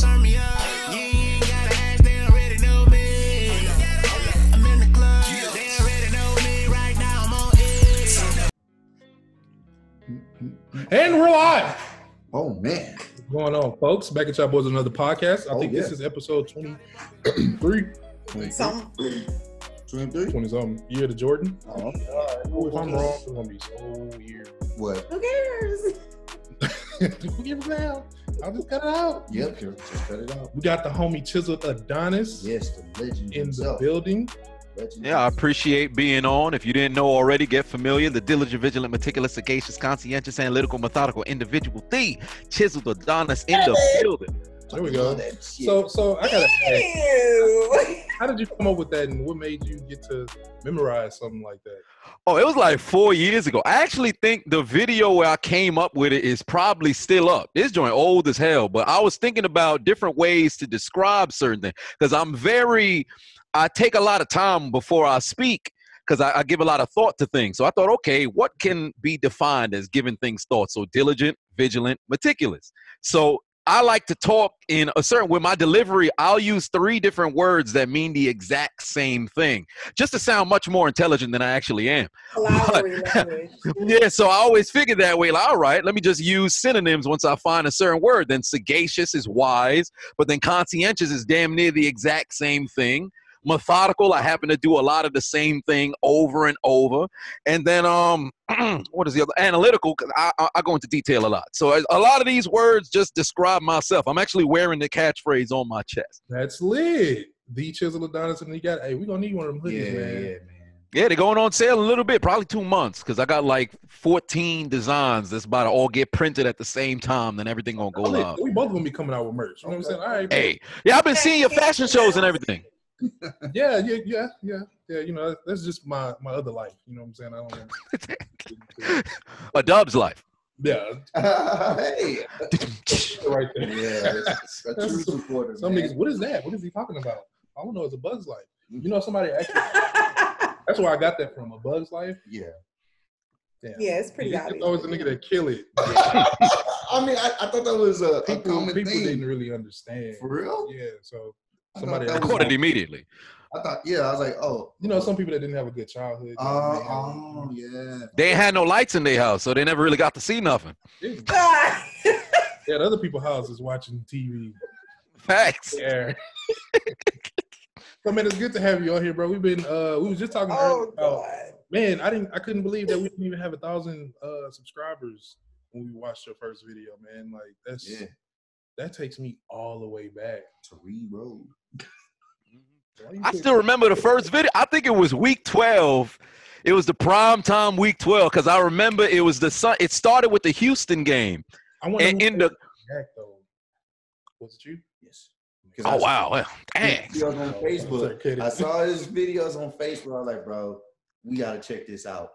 turn me up. You ain't gotta ask, they already know me. I'm in the club, they already know me. Right now I'm on edge. And we're live. Oh man. What's going on, folks? Back at y'all boys another podcast. I Oh, think this is episode 23, Some 23? 20 something. Year to Jordan. Oh, Ooh, if I'm wrong, it's gonna be so weird. what? who cares? Who gives a? I'll just cut it out. Yep, just cut it out. We got the homie Chiseled Adonis Yes, the legend in the building. Legend Yeah, I appreciate being on. If you didn't know already, get familiar. The diligent, vigilant, meticulous, sagacious, conscientious, analytical, methodical individual, the chiseled Adonis in the building. There we go. love that shit. So, so I gotta Ew. How did you come up with that, and what made you get to memorize something like that? Oh, it was like four years ago. I actually think the video where I came up with it is probably still up. This joint old as hell, but I was thinking about different ways to describe certain things because I'm very, I take a lot of time before I speak because I, I give a lot of thought to things. So I thought, okay, what can be defined as giving things thought? So diligent, vigilant, meticulous. So I like to talk in a certain with my delivery. I'll use three different words that mean the exact same thing, just to sound much more intelligent than I actually am. Language. Yeah, so I always figure that way. Like, all right, let me just use synonyms once I find a certain word. Then sagacious is wise, but then conscientious is damn near the exact same thing. Methodical, I happen to do a lot of the same thing over and over. And then, um, what is the other? Analytical, 'cause I, I, I go into detail a lot. So a, a lot of these words just describe myself. I'm actually wearing the catchphrase on my chest. That's lit. The Chisel Adonis, and he got. Hey, we gonna need one of them yeah, hoodies, man. yeah, man. Yeah, they're going on sale in a little bit, probably two months, because I got like 14 designs that's about to all get printed at the same time. Then everything gonna go Oh, live. We both gonna be coming out with merch. You know what I'm saying? All right. Hey, yeah, I've been seeing your fashion shows and everything. Yeah, yeah, yeah, yeah, yeah. You know, that's just my my other life. You know what I'm saying? I don't. A Dub's life. Yeah, hey. right there. Yeah, that's a true supporter. Some niggas, what is that? What is he talking about? I don't know. It's a Bug's Life. You know, somebody actually. That's where I got that from. A Bug's Life. Yeah. Damn. yeah, it's pretty It's obvious. always the nigga that kill it. I mean, I, I thought that was a, a People, common people thing. didn't really understand. For real? Yeah. So I somebody. thought I that caught it immediately. I thought, yeah, I was like, oh. You know, some people that didn't have a good childhood. you know, Uh, they had- oh, yeah. They had no lights in their house, so they never really got to see nothing. Yeah. Ah. Other people's houses watching TV. Facts. Yeah. so man, it's good to have you on here, bro. We've been uh we was just talking oh about god. man, I didn't I couldn't believe that we didn't even have a thousand uh subscribers when we watched your first video, man. Like that's Yeah. that takes me all the way back. Tariq Road. Why you I still remember the first video. I think it was week 12. It was the prime time week 12 because I remember it was the sun. It started with the Houston game. I wonder And who in the back though. Was it you? Yes. 'Cause I oh wow, well, dang. Videos on Facebook. I saw his videos on Facebook. I was like, bro, we gotta check this out.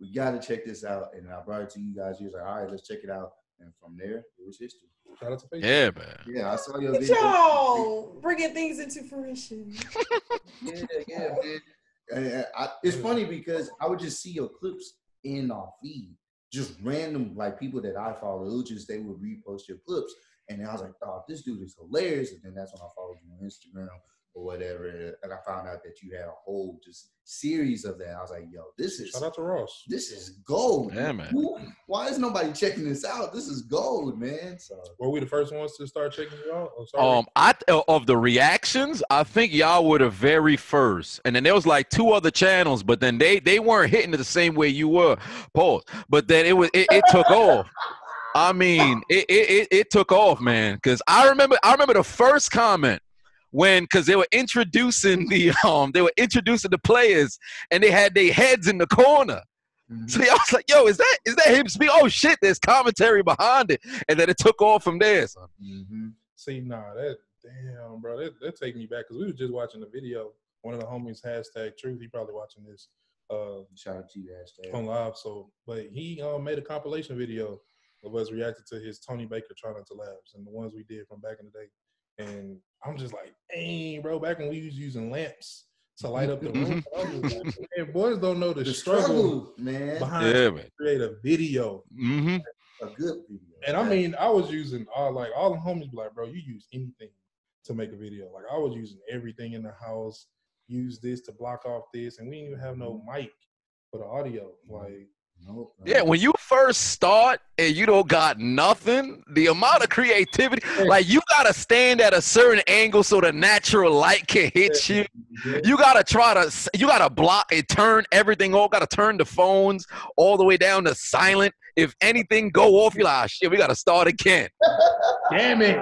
We gotta check this out. And I brought it to you guys. You was like, all right, let's check it out. And from there, it was history. Shout out to Facebook. Yeah, man. Yeah, I saw your Look video. y'all bringing things into fruition. Yeah, yeah, man. And, uh, I, it's funny because I would just see your clips in our feed, just random like people that I follow. Just they would repost your clips, and I was like, "Oh, this dude is hilarious." And then that's when I followed you on Instagram or whatever, and I found out that you had a whole just series of that. I was like, "Yo, this is Shout out to Ross. this is gold." Yeah, man. Who- Why is nobody checking this out? This is gold, man. So Were we the first ones to start checking you out? Oh, sorry. Um, I of the reactions, I think y'all were the very first, and then there was like two other channels, but then they they weren't hitting it the same way you were, pause. But then it was it, it took off. I mean, it, it it it took off, man. Because I remember I remember the first comment when because they were introducing the um they were introducing the players and they had their heads in the corner. So I was like, "Yo, is that is that him speak? Oh shit, there's commentary behind it." And then it took off from there. son. Mhm. See, nah, that damn, bro, that that take me back because we were just watching the video. One of the homies hashtag truth. He probably watching this uh shout out to you, hashtag. on live. So, but he um made a compilation video of us reacting to his Tony Baker trying not to laughs and the ones we did from back in the day. And I'm just like, dang, bro, back when we was using lamps to light up the mm-hmm. room. I was just like, man, boys don't know the, The struggle struggle, man. behind Yeah, to man. create a video. Mm-hmm. a good video. And I mean, I was using all like all the homies be like, bro, you use anything to make a video. Like I was using everything in the house, use this to block off this, and we didn't even have no mm-hmm. mic for the audio. Mm-hmm. Like Nope. Yeah, when you first start and you don't got nothing, the amount of creativity, like you gotta stand at a certain angle so the natural light can hit you. You gotta try to, you gotta block and turn everything off. Gotta turn the phones all the way down to silent. If anything go off, you're like, ah, shit, we gotta start again. damn it.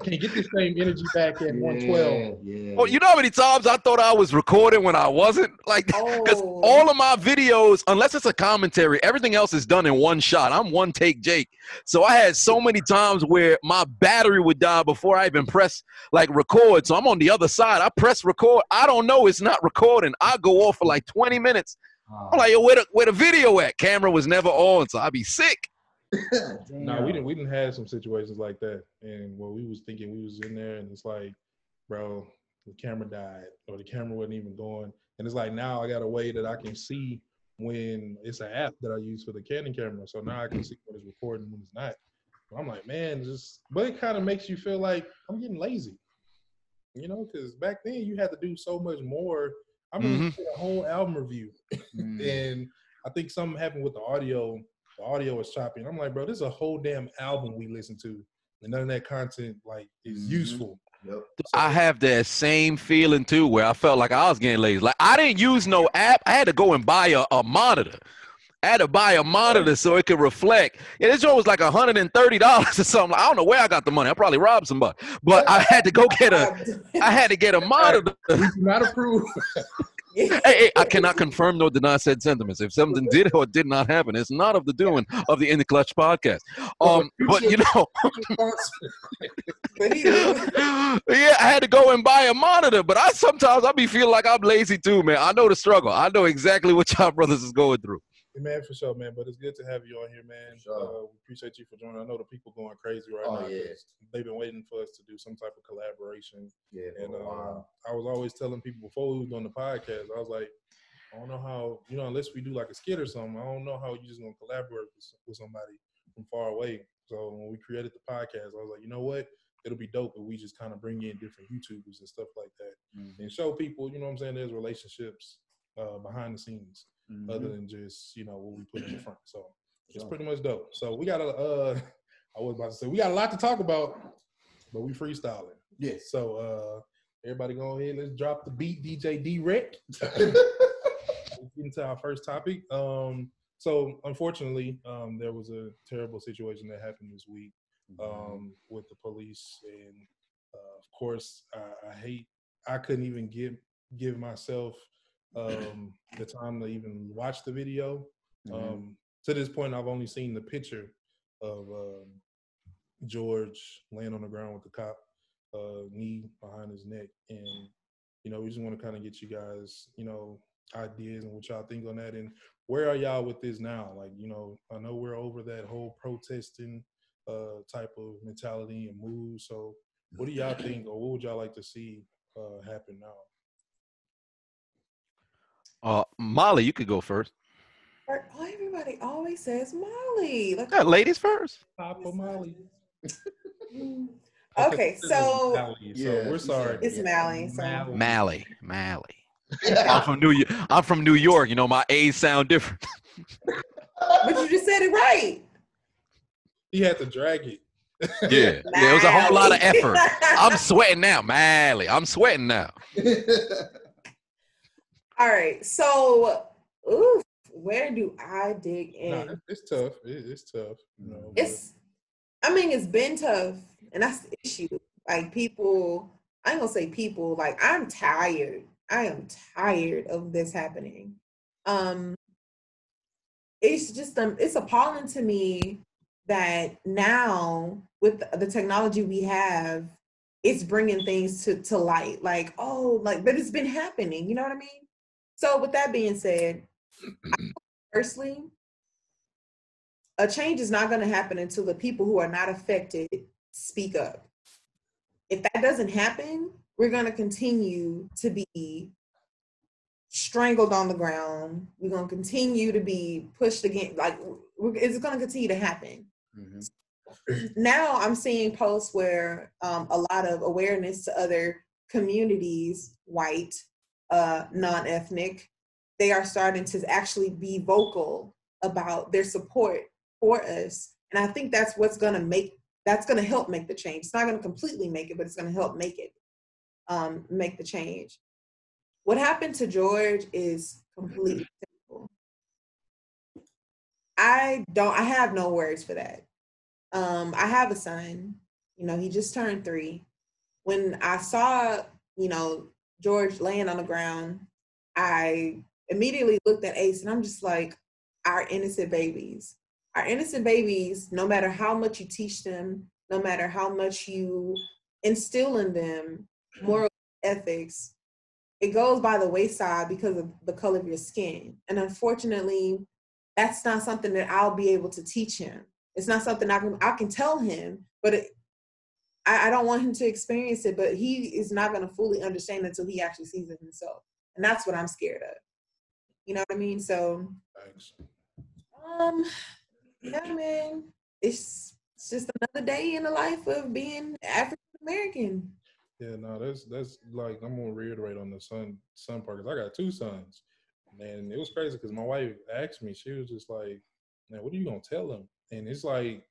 I can't get this same energy back at 112. Yeah, yeah. Oh, you know how many times I thought I was recording when I wasn't? Like, because Oh. all of my videos, unless it's a commentary, everything else is done in one shot. I'm one take Jake. So I had so many times where my battery would die before I even press like record. So I'm on the other side. I press record. I don't know it's not recording. I go off for like 20 minutes. I'm like, yo, where the, where the video at? Camera was never on, so I'd be sick. No, we didn't. We didn't have some situations like that, and what we was thinking, we was in there, and it's like, bro, the camera died, or the camera wasn't even going, and it's like now I got a way that I can see when it's an app that I use for the Canon camera, so now I can see when it's recording when it's not. But I'm like, man, just, but it kind of makes you feel like I'm getting lazy, you know, because back then you had to do so much more. I mean, Mhm. a whole album review Mm. and I think something happened with the audio. The audio was choppy. And I'm like, bro, this is a whole damn album we listen to, and none of that content like is Mhm. useful. Yep. I have that same feeling too, where I felt like I was getting lazy. Like I didn't use no app. I had to go and buy a, a monitor. I had to buy a monitor so it could reflect. Yeah, this joint was like hundred and thirty dollars or something. I don't know where I got the money. I probably robbed somebody, but I had to go get a. I had to get a monitor. We do not approve. Hey, I cannot confirm nor deny said sentiments. If something did or did not happen, it's not of the doing of the In the Clutch podcast. Um, but you know, yeah, I had to go and buy a monitor, but I sometimes I be feeling like I'm lazy too, man. I know the struggle. I know exactly what y'all brothers is going through. Man, for sure, man. But it's good to have you on here, man. Sure. Uh, we appreciate you for joining. I know the people going crazy right Oh, now. yeah. They've been waiting for us to do some type of collaboration. Yeah. And uh. I was always telling people before we was doing the podcast, I was like, I don't know how, you know, unless we do like a skit or something, I don't know how you just gonna collaborate with, with somebody from far away. So when we created the podcast, I was like, you know what? It'll be dope if we just kind of bring in different YouTubers and stuff like that Mhm. and show people, you know what I'm saying, there's relationships uh, behind the scenes Mhm. other than just, you know, what we put in the front. So it's pretty much dope. So we got a, uh, I was about to say, we got a lot to talk about, but we freestyling. Yeah. So uh everybody go ahead, let's drop the beat, DJ D Rick. Into our first topic. Um, so unfortunately, um, there was a terrible situation that happened this week um, with the police, and uh, of course, I, I hate. I couldn't even give give myself um, the time to even watch the video. Mhm. Um, to this point, I've only seen the picture of um, George laying on the ground with the cop uh, knee behind his neck, and you know, we just want to kind of get you guys, you know, ideas and what y'all think on that, and where are y'all with this now? Like, you know, I know we're over that whole protesting uh, type of mentality and mood. So, what do y'all think, or what would y'all like to see uh, happen now? Uh, Molly, you could go first. why everybody always says Molly? Like, Yeah, ladies first. Papa Molly. Okay, Okay, so Mally, so Yeah, we're she sorry. it's Yeah. Mally. So Mally. Mally, Mally. I'm from New York. I'm from New York. You know, my A's sound different. but you just said it right. He had to drag it. Yeah, yeah. It was a whole lot of effort. I'm sweating now, Mally. I'm sweating now. All right. So, oof, where do I dig in? Nah, it's tough. It, it's tough. You know, it's i mean it's been tough and that's the issue like people i ain't gonna say people like i'm tired i am tired of this happening um it's just um it's appalling to me that now with the technology we have it's bringing things to to light like oh like but it's been happening you know what i mean so with that being said firstly a change is not going to happen until the people who are not affected speak up. If that doesn't happen, we're going to continue to be strangled on the ground. We're going to continue to be pushed against, like, it's going to continue to happen. Mhm. now I'm seeing posts where um, a lot of awareness to other communities, white, uh, non-ethnic, they are starting to actually be vocal about their support for us, and I think that's what's going to make that's going to help make the change. It's not going to completely make it, but it's going to help make it um, make the change. What happened to George is completely simple. I don't. I have no words for that. Um, I have a son. You know, he just turned three. When I saw, you know, George laying on the ground, I immediately looked at Ace, and I'm just like, our innocent babies. Our innocent babies, no matter how much you teach them, no matter how much you instill in them hmm. moral ethics, it goes by the wayside because of the color of your skin. And unfortunately, that's not something that I'll be able to teach him. It's not something I can I can tell him, but it, I, I don't want him to experience it. But he is not going to fully understand until he actually sees it himself, and that's what I'm scared of. You know what I mean? So, Thanks. um, yeah, man, it's, it's just another day in the life of being African American. Yeah, no, that's that's like I'm gonna reiterate on the son son part because I got two sons, and it was crazy because my wife asked me, she was just like, "Man, what are you gonna tell them?" And it's like,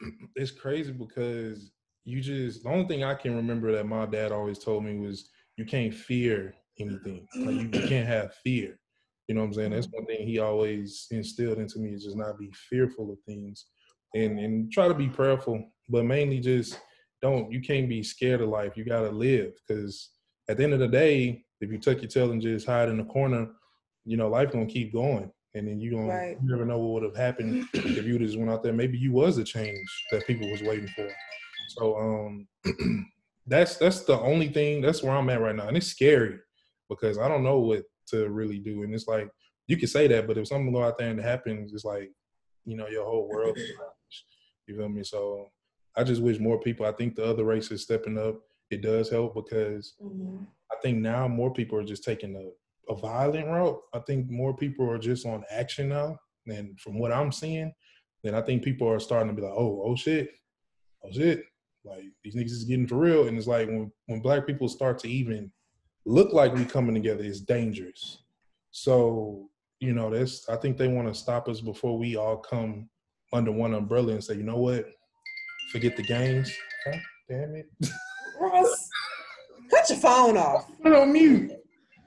it's crazy because you just the only thing I can remember that my dad always told me was you can't fear anything, like you, you can't have fear. You know what I'm saying? That's one thing he always instilled into me is just not be fearful of things, and and try to be prayerful, but mainly just don't you can't be scared of life. You gotta live because at the end of the day, if you tuck your tail and just hide in the corner, you know life gonna keep going, and then you gonna Right. you never know what would have happened if you just went out there. Maybe you was a change that people was waiting for. So um, that's that's the only thing. That's where I'm at right now, and it's scary because I don't know what to really do. And it's like you can say that, but if something go out there and it happens, it's like you know your whole world. You feel me? So I just wish more people. I think the other races stepping up. It does help because Mhm. I think now more people are just taking a, a violent route. I think more people are just on action now. And from what I'm seeing, then I think people are starting to be like, oh, oh shit, oh shit. Like these niggas is getting for real. And it's like when, when black people start to even look like we coming together, it's dangerous. So, you know, that's I think they want to stop us before we all come under one umbrella and say, you know what? Forget the games. God damn it. Ross, cut your phone off. Put it on mute.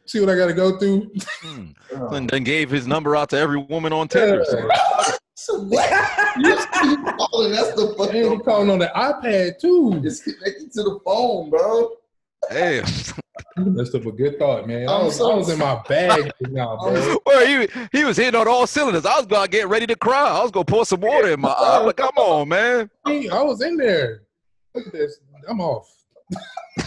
See what I got to go through. Hmm. And then gave his number out to every woman on Tinder. So So what? You keep calling, That's the And he fucking. calling on the iPad too. It's connected to the phone, bro. hey, That's a good thought, man. I I'm was, so I was in my bag just now, bro. well, he, he was hitting on all cylinders. I was about to get ready to cry. I was gonna pour some water in my eye. I'm like, come on, man. I was in there. Look at this. I'm off.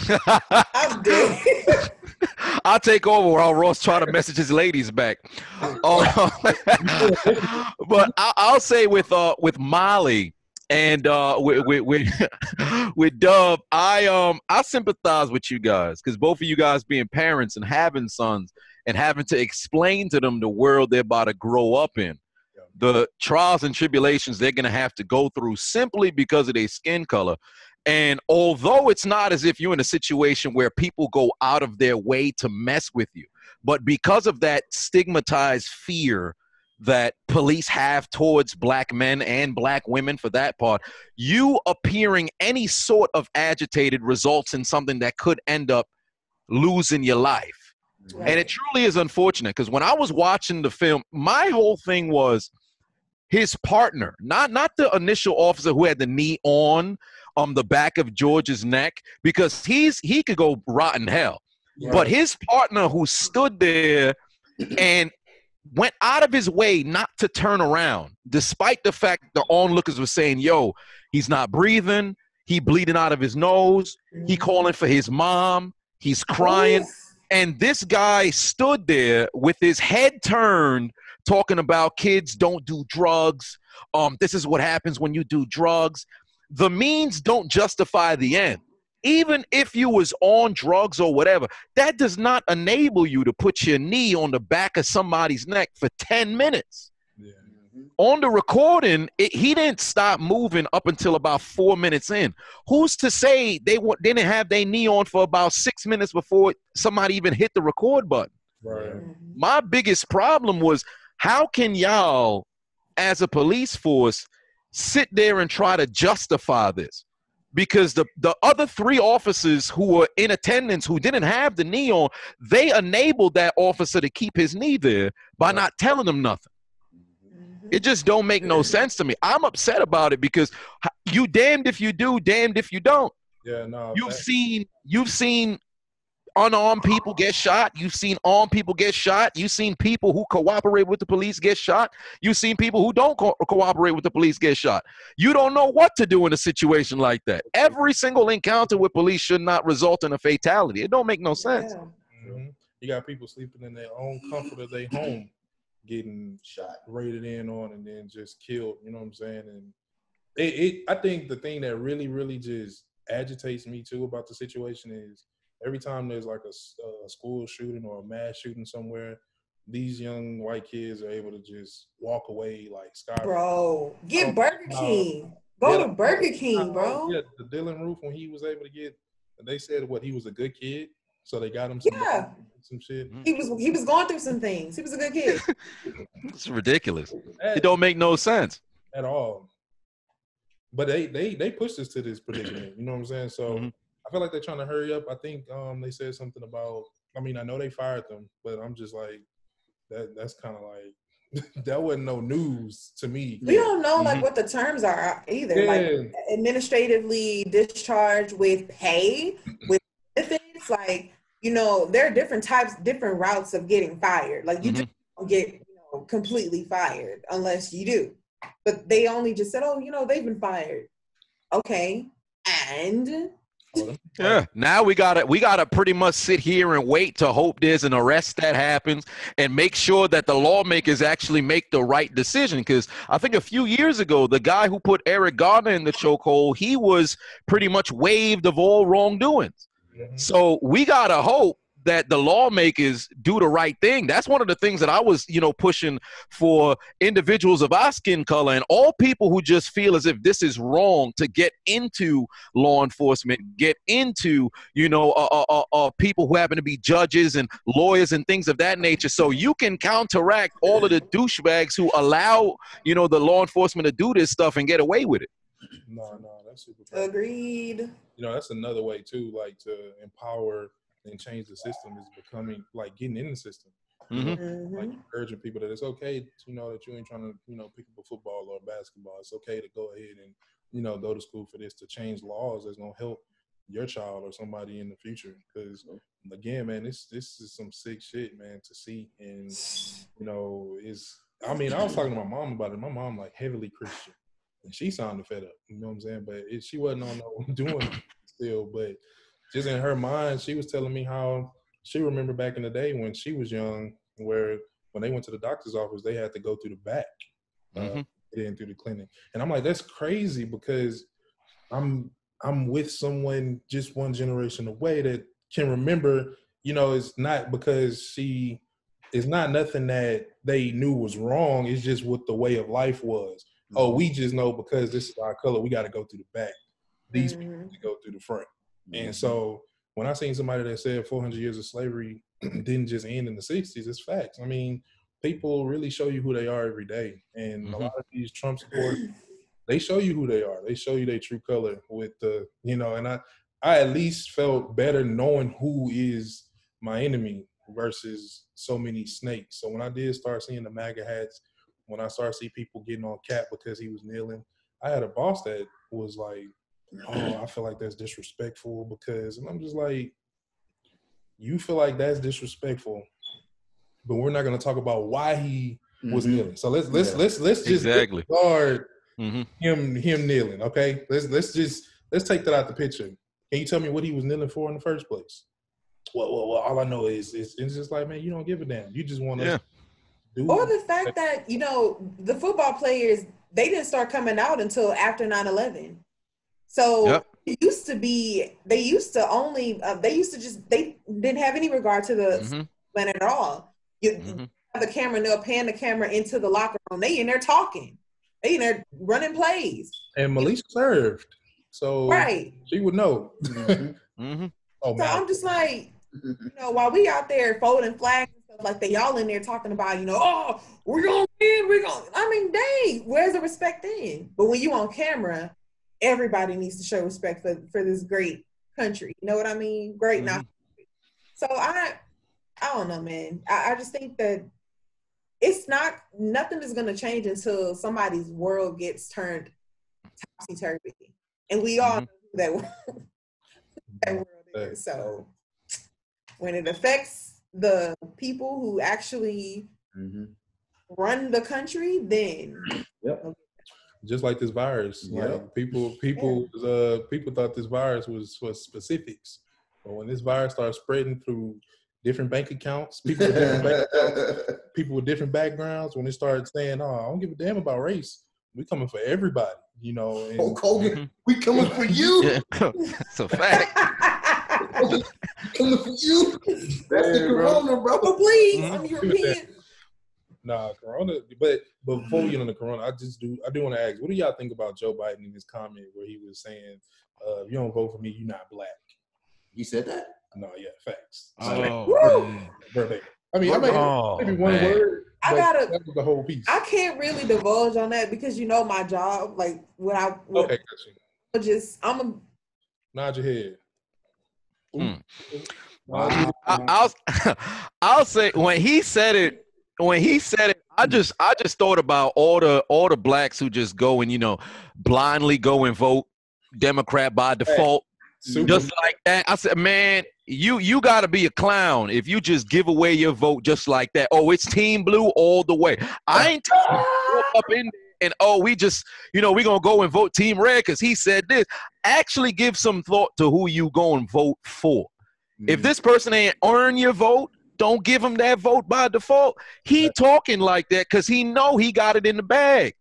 I'm dead. I'll take over while Ross try to message his ladies back. Uh, but I, I'll say with uh with Molly and uh with with with, with Dub, I um I sympathize with you guys because both of you guys being parents and having sons and having to explain to them the world they're about to grow up in. The trials and tribulations they're gonna have to go through simply because of their skin color. And although it's not as if you're in a situation where people go out of their way to mess with you, but because of that stigmatized fear that police have towards black men and black women for that part, you appearing any sort of agitated results in something that could end up losing your life. And it truly is unfortunate because when I was watching the film, my whole thing was his partner, not not the initial officer who had the knee on um the back of George's neck, because he's he could go rotten hell. But his partner who stood there and went out of his way not to turn around, despite the fact the onlookers were saying, yo, he's not breathing, he bleeding out of his nose, he calling for his mom, he's crying. And this guy stood there with his head turned, talking about kids don't do drugs. Um, this is what happens when you do drugs. The means don't justify the end. Even if you was on drugs or whatever, that does not enable you to put your knee on the back of somebody's neck for 10 minutes. Yeah. on the recording, it, he didn't stop moving up until about four minutes in. Who's to say they wa- didn't have their knee on for about six minutes before somebody even hit the record button? Right. Mhm. My biggest problem was how can y'all, as a police force, sit there and try to justify this? Because the, the other three officers who were in attendance who didn't have the knee on, they enabled that officer to keep his knee there by not telling him nothing. Mhm. It just don't make no sense to me. I'm upset about it because you damned if you do, damned if you don't. Yeah, no. You've that- seen you've seen unarmed people get shot. You've seen armed people get shot. You've seen people who cooperate with the police get shot. You've seen people who don't co- cooperate with the police get shot. You don't know what to do in a situation like that. Every single encounter with police should not result in a fatality. It don't make no sense. Yeah. Mhm. You got people sleeping in their own comfort of their home, getting Shot. raided in on and then just killed. You know what I'm saying? And it, it I think the thing that really, really just agitates me too about the situation is every time there's like a school shooting or a mass shooting somewhere, these young white kids are able to just walk away like sky. Bro, get Oh, Burger no. King. Go Yeah. to Burger King, bro. Yeah, the Dylann Roof when he was able to get, they said what he was a good kid, so they got him some Yeah. some shit. He was he was going through some things. He was a good kid. It's ridiculous. At, It don't make no sense. at all. But they they they pushed us to this predicament. You know what I'm saying? So Mhm. I feel like they're trying to hurry up. I think um they said something about. I mean, I know they fired them, but I'm just like that. That's kind of like that wasn't no news to me. We don't know like Mhm. what the terms are either. Yeah, Like administratively discharged with pay, with benefits. Like you know, there are different types, different routes of getting fired. Like you Mhm. just don't get you know completely fired unless you do. But they only just said, oh, you know, they've been fired. Okay, and Yeah. Now we gotta we gotta pretty much sit here and wait to hope there's an arrest that happens and make sure that the lawmakers actually make the right decision. Because I think a few years ago, the guy who put Eric Garner in the chokehold, he was pretty much waived of all wrongdoings. Mhm. So we gotta hope that the lawmakers do the right thing. That's one of the things that I was, you know, pushing for individuals of our skin color and all people who just feel as if this is wrong to get into law enforcement, get into, you know, uh, uh, uh, uh, people who happen to be judges and lawyers and things of that nature. So you can counteract all of the douchebags who allow, you know, the law enforcement to do this stuff and get away with it. No, no, that's super. bad. agreed. you know that's another way too like to empower and change the system is becoming like getting in the system. Mhm. Mhm. like encouraging people that it's okay to you know that you ain't trying to you know pick up a football or basketball. It's okay to go ahead and you know go to school for this to change laws that's going to help your child or somebody in the future. Because again man this this is some sick shit man to see. And you know is i mean i was talking to my mom about it. My mom like heavily christian and she sounded fed up you know what i'm saying? But it, she wasn't on no doing it still but just in her mind she was telling me how she remember back in the day when she was young where when they went to the doctor's office they had to go through the back uh, Mhm. get in through the clinic. And i'm like that's crazy because i'm i'm with someone just one generation away that can remember you know it's not because she it's not nothing that they knew was wrong. It's just what the way of life was. Oh we just know because this is our color we got to go through the back. These people Mhm. need to go through the front Mm-hmm. and so when I seen somebody that said 400 years of slavery didn't just end in the 60s, it's facts. I mean, people really show you who they are every day. And a Mhm. lot of these Trump supporters, they show you who they are. They show you their true color with the, you know, and I, I at least felt better knowing who is my enemy versus so many snakes. So when I did start seeing the MAGA hats, when I started see people getting on Kap because he was kneeling, I had a boss that was like, oh, I feel like that's disrespectful because, and I'm just like, you feel like that's disrespectful, but we're not going to talk about why he was Mhm. kneeling. So let's let's Yeah. let's let's just Exactly. disregard Mhm. him him kneeling. Okay, let's let's just let's take that out of the picture. Can you tell me what he was kneeling for in the first place? Well, well, well all I know is it's, it's just like, man, you don't give a damn. You just want to Yeah. do. Or the fact that, you know, the football players, they didn't start coming out until after 9 11. So Yep. it used to be, they used to only, uh, they used to just, they didn't have any regard to the Mhm. plan at all. You, Mhm. have the camera and they'll pan the camera into the locker room. They in there talking. They in there running plays. And Melissa served, so Right. she would know. Mhm. hmm Oh So man, I'm just like, you know, while we out there folding flags and stuff like that, y'all in there talking about, you know, oh, we're gonna win, we're gonna. I mean, dang, where's the respect then? But when you on camera, everybody needs to show respect for for this great country. You know what I mean? Great now. So I, I don't know, man. I, I just think that it's not nothing is gonna change until somebody's world gets turned topsy turvy, and we all Mhm. know that that world is. So when it affects the people who actually Mhm. run the country, then Yep. Just like this virus. Yeah. Like people, people, uh, people thought this virus was for specifics, but when this virus starts spreading through different bank accounts, people with different bank accounts, people with different backgrounds, when they started saying, "Oh, I don't give a damn about race," we coming for everybody, you know. And, Hulk Hogan, we coming for you. Yeah, it's a fact. coming for you. That's the Yeah, bro. corona, bro. oh, please, Mhm. I'm European. Nah, Corona. But but before we get mm-hmm. on the Corona, I just do I do want to ask, what do y'all think about Joe Biden in his comment where he was saying, uh, "If you don't vote for me, you're not black." He said that. No, yeah, facts. Oh, man. I mean, I mean, Oh, maybe one man. word. I but gotta- That was the whole piece. I can't really divulge on that because you know my job. Like when I when okay, got you. I just I'm a Nod your head. Nod your Wow. I, I'll I'll say when he said it when he said it I just I just thought about all the all the blacks who just go and you know blindly go and vote Democrat by default. Super- just like that. I said man you you got to be a clown if you just give away your vote just like that. Oh it's team blue all the way. I ain't telling you to go up in there and oh we just you know we going to go and vote team red cuz he said this. Actually give some thought to who you going to vote for. Mm. if this person ain't earn your vote, don't give him that vote by default. He talking like that because he know he got it in the bag.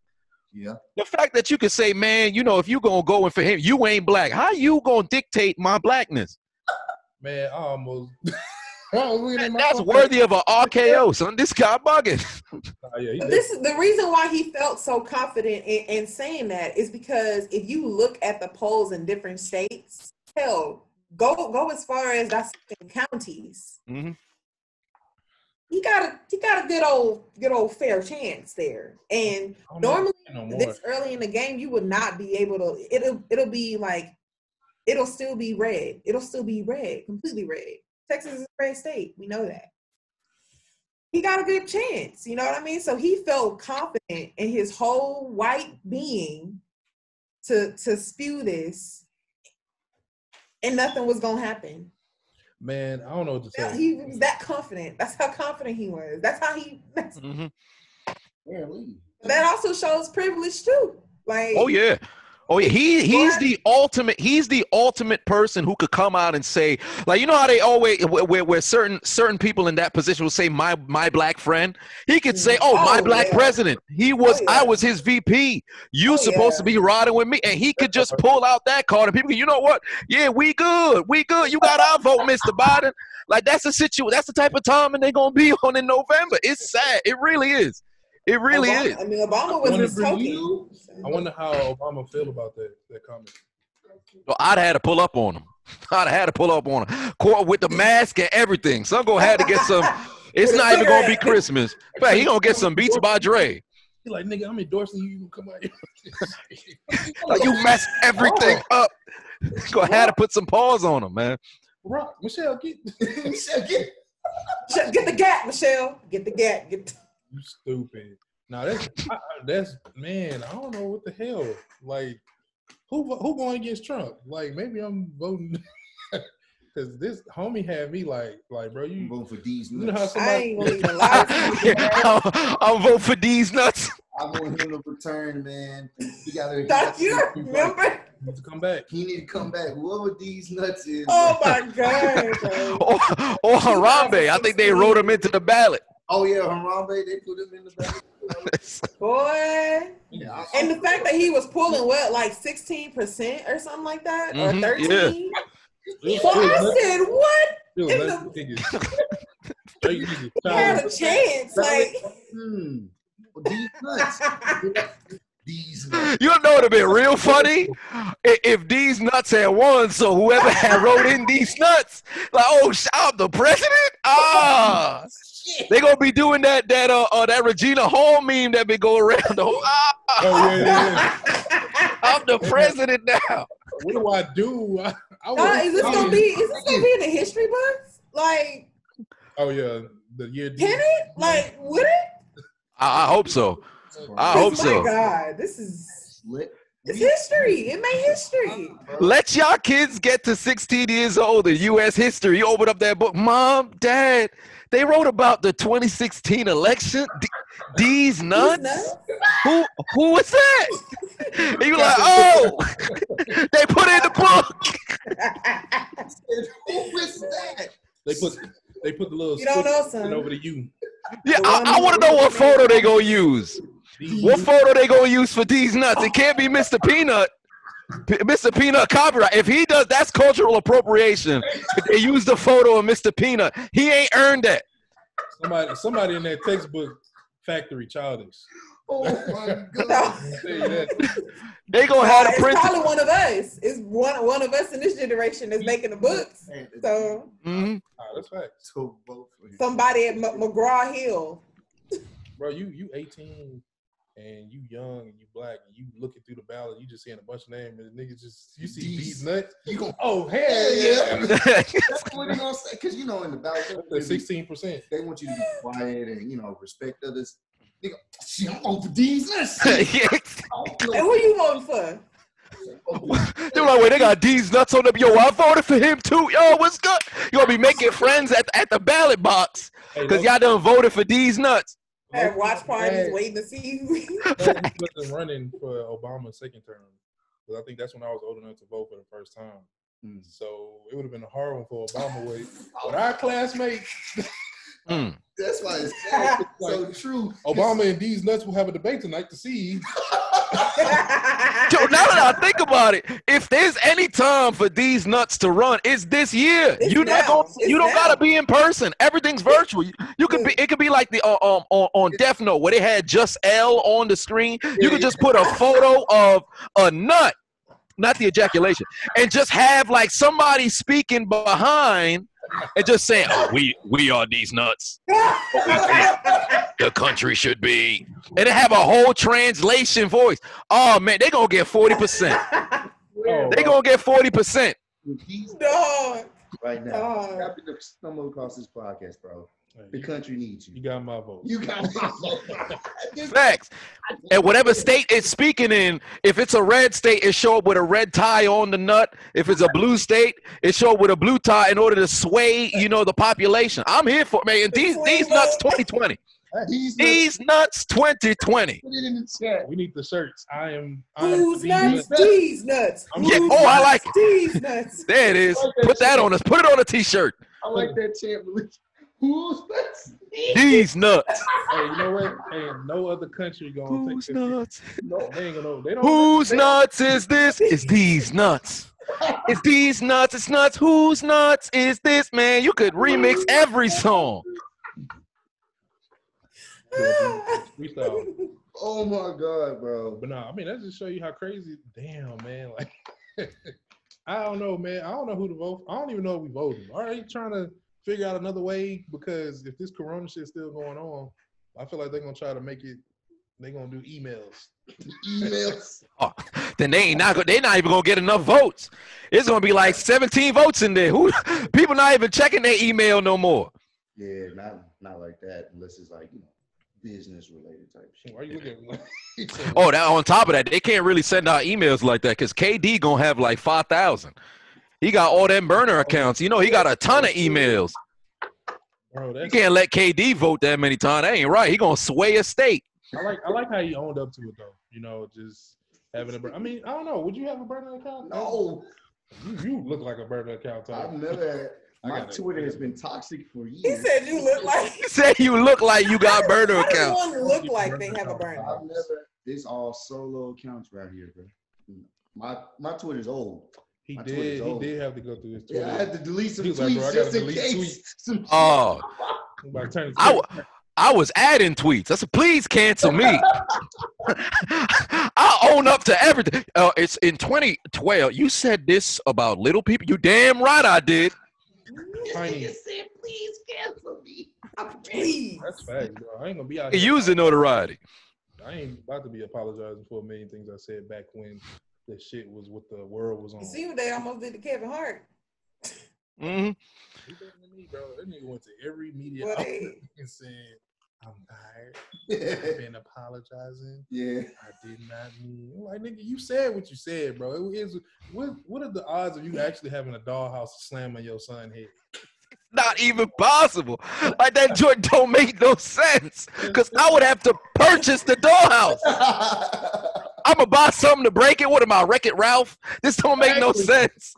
yeah. The fact that you can say, man, you know, if you gonna go in for him, you ain't black. How you gonna dictate my blackness? man, I almost. I was looking at That- that's worthy of a RKO, son. This guy bugging. Nah, yeah, he But did. this is the reason why he felt so confident in, in saying that is because if you look at the polls in different states, hell, go go as far as that's in counties. Mhm. He got a he got a good old good old fair chance there. And normally no this early in the game, you would not be able to. It'll it'll be like it'll still be red. It'll still be red, completely red. Texas is a red state. We know that. He got a good chance. You know what I mean? So he felt confident in his whole white being to to spew this, and nothing was gonna happen. Man, I don't know what to say. He was that confident. That's how confident he was. That's how he. That's, Mhm. That also shows privilege too. Like Oh yeah. Oh yeah, he he's the ultimate. He's the ultimate person who could come out and say, like, you know how they always where, where, certain certain people in that position will say, my my black friend. He could say, oh, my Oh, black yeah. president. He was, Oh, I was his VP. You Oh, supposed yeah. to be riding with me, and he could just pull out that card, and people, go, you know what? Yeah, we good, we good. You got our vote, Mister Biden. Like that's the situation. That's the type of time, and they're gonna be on in November. It's sad. It really is. It really Obama, is. I mean, Obama was his for token. you? I wonder how Obama feel about that that comment. So I'd had to pull up on him. I'd had to pull up on him. Court with the mask and everything. So I'm gonna have to get some. It's not even gonna be Christmas. But he gonna get some Beats by Dre. He like, nigga, I'm endorsing you. You come out here. Like you messed everything up. Gonna have to put some pause on him, man. Rock, Michelle, get He said, get Get the gap, Michelle. Get the gap. Get. You stupid. Now that's I, I- that's man. I don't know what the hell. Like, who who going against Trump? Like, maybe I'm voting because this homie had me like like, bro, I'm you voting for these you know how nuts. I ain't gonna even lie to you. I'll, I'll vote for these nuts. I want him to return, man. He gotta. he Doc, gotta- you remember? needs to come back. He need to come back. Whoever these nuts is. Oh my god, bro. Or, or Harambe. I think they wrote him into the ballot. Oh yeah, Harambe. They put him in the back. boy. Yeah, And the fact that he was pulling what, like sixteen percent or something like that, or Mhm, thirteen. It was So I nuts- said, what? still in nuts the- niggas. Drake needs to He had a chance. Like, Hmm. These nuts. These nuts. You know it'd be real funny if these nuts had won. So whoever had wrote in these nuts, like, oh, sh- I'm the president. Ah, Shit. they gonna be doing that that uh, uh that Regina Hall meme that been going around. The whole, ah, Oh yeah, yeah, I'm the president now. What do I do? I, I uh, is this gonna be? Is this gonna be in the history books? Like, Oh yeah, the year. can it? Like, would it? I, I hope so. I hope my so. God, this is Slick. it's history. It made history. Let y'all kids get to 16 years old in U.S. history. You open up that book, mom, dad. They wrote about the 2016 election. D- these nuts. nuts? Who who was that? And you like, oh, they put it in the book. Who is that? They put they put the little you don't know, stick son. over to you. Yeah, I, I want to know what photo they gonna use. What photo they gonna use for these nuts? It can't be Mr. Peanut. P- Mr. Peanut copyright. If he does, that's cultural appropriation. If they use the photo of Mr. Peanut, he ain't earned that. Somebody somebody in that textbook factory childish. Oh my No. god. I'll tell you that. They gonna have the it's print. probably one of us. It's one one of us in this generation that's making the books. So Mhm. Nah, that's fact, So vote for him. somebody at M- McGraw Hill. bro. You you 18 and you young and you black and you looking through the ballot, you just seeing a bunch of names and the niggas just you see These. these nuts. You gonna Oh hell Yeah, yeah, That's what they gonna say. Because you know in the ballot, the 16 percent. they want you to be quiet and you know respect others. Nigga, shit, I'm voting for these nuts. Yeah. And who you voting for? They're like, wait, they got these nuts on them. Yo, I voted for him too. Yo, what's good? You gonna be making friends at, at the ballot box because y'all done voted for these nuts. Have watch parties Hey. waiting to see. wasn't running for Obama's second term because I think that's when I was old enough to vote for the first time. Mm. So it would have been a hard one for Obama. Wait, but our classmates, Mm. That's why it's sad. so true. Obama and these nuts will have a debate tonight to see. Yo, now that I think about it, if there's any time for these nuts to run, it's this year. It's you not now. gonna, It's you don't now. gotta be in person. Everything's virtual. You, you could be. It could be like the uh, um on, on Death Note where they had just L on the screen. You could just put a photo of a nut, not the ejaculation, and just have like somebody speaking behind and just saying, oh, "We we are these nuts. The country should be," and they have a whole translation voice. Oh man, they gonna get forty percent. Oh, They gonna get forty percent. With Dog. right now. Dog. Happy to stumble across this podcast, bro. The country needs you you. got my vote. You got my vote. Facts. And whatever state it's speaking in, if it's a red state, it show up with a red tie on the nut. If it's a blue state, it show up with a blue tie in order to sway, you know, the population. I'm here for man. These these nuts 2020. These nuts, These nuts 2020. put it in the chat. We need the shirts. I am. I am Who's these nuts? These nuts. Yeah, oh, I like it. These nuts. There it is. Put that on us. Put it on a t-shirt. I like that chant. Malik. Who's nuts? These nuts. Hey, you know what? Hey, no other country gonna take Who's this. nuts? No. They ain't gonna. They don't. Whose they- nuts is this? It's these nuts. It's these nuts. It's nuts. Whose nuts is this, man? You could remix every song. Freestyle. Oh my god, bro. But nah, I mean that just show you how crazy. Damn, man. Like, I don't know, man. I don't know who to vote. For. I don't even know if we voted. Are they trying to figure out another way? Because if this Corona shit's still going on, I feel like they're gonna try to make it. They're gonna do emails. Emails. Oh, then they ain't not go- they not even gonna get enough votes. It's gonna be like 17 votes in there. Who people not even checking their email no more. Yeah, not not like that unless it's like you know business related type shit. Why are you looking at me like? Oh, that on top of that, they can't really send out emails like that because KD gonna have like five thousand. He got all them burner oh, accounts. You know, oh, he got a ton of emails. bro, You can't let KD vote that many times. That ain't right. He gonna sway a state. I like. I like how he owned up to it though. You know, just having a. bur- I mean, I don't know. Would you have a burner account? No, You, you look like a burner account. Type. I've never had. I My it. Twitter has been toxic for years. He said you look like. He said you look like you got burner How does accounts. one look like they have a burner? I've never. It's all solo accounts right here, bro. My my Twitter's old. He My did. He did have to go through his Yeah, I had to delete some He was like, tweets bro, I just in case. tweets. Oh, I'm about to turn I, w- I was adding tweets. I said, please cancel me. I own up to everything. Uh, it's in 2012. You said this about little people. You damn right I did. Tiny. said, please cancel me. Please. That's facts, bro. I ain't gonna be out here. used the notoriety. I ain't about to be apologizing for a million things I said back when the shit was what the world was on. You see what they almost did to Kevin Hart? Mm-hmm. He better than me, bro. That nigga went to every media Well, outlet and said, "I'm tired. I've been apologizing. yeah. I did not mean." I'm like, nigga, you said what you said, bro. It is. What What are the odds of you actually having a dollhouse slamming your son head? Not even possible. Like that joint don't make no sense. Cause I would have to purchase the dollhouse. I'm gonna buy something to break it. What am I, Wreck It Ralph? This don't make no sense.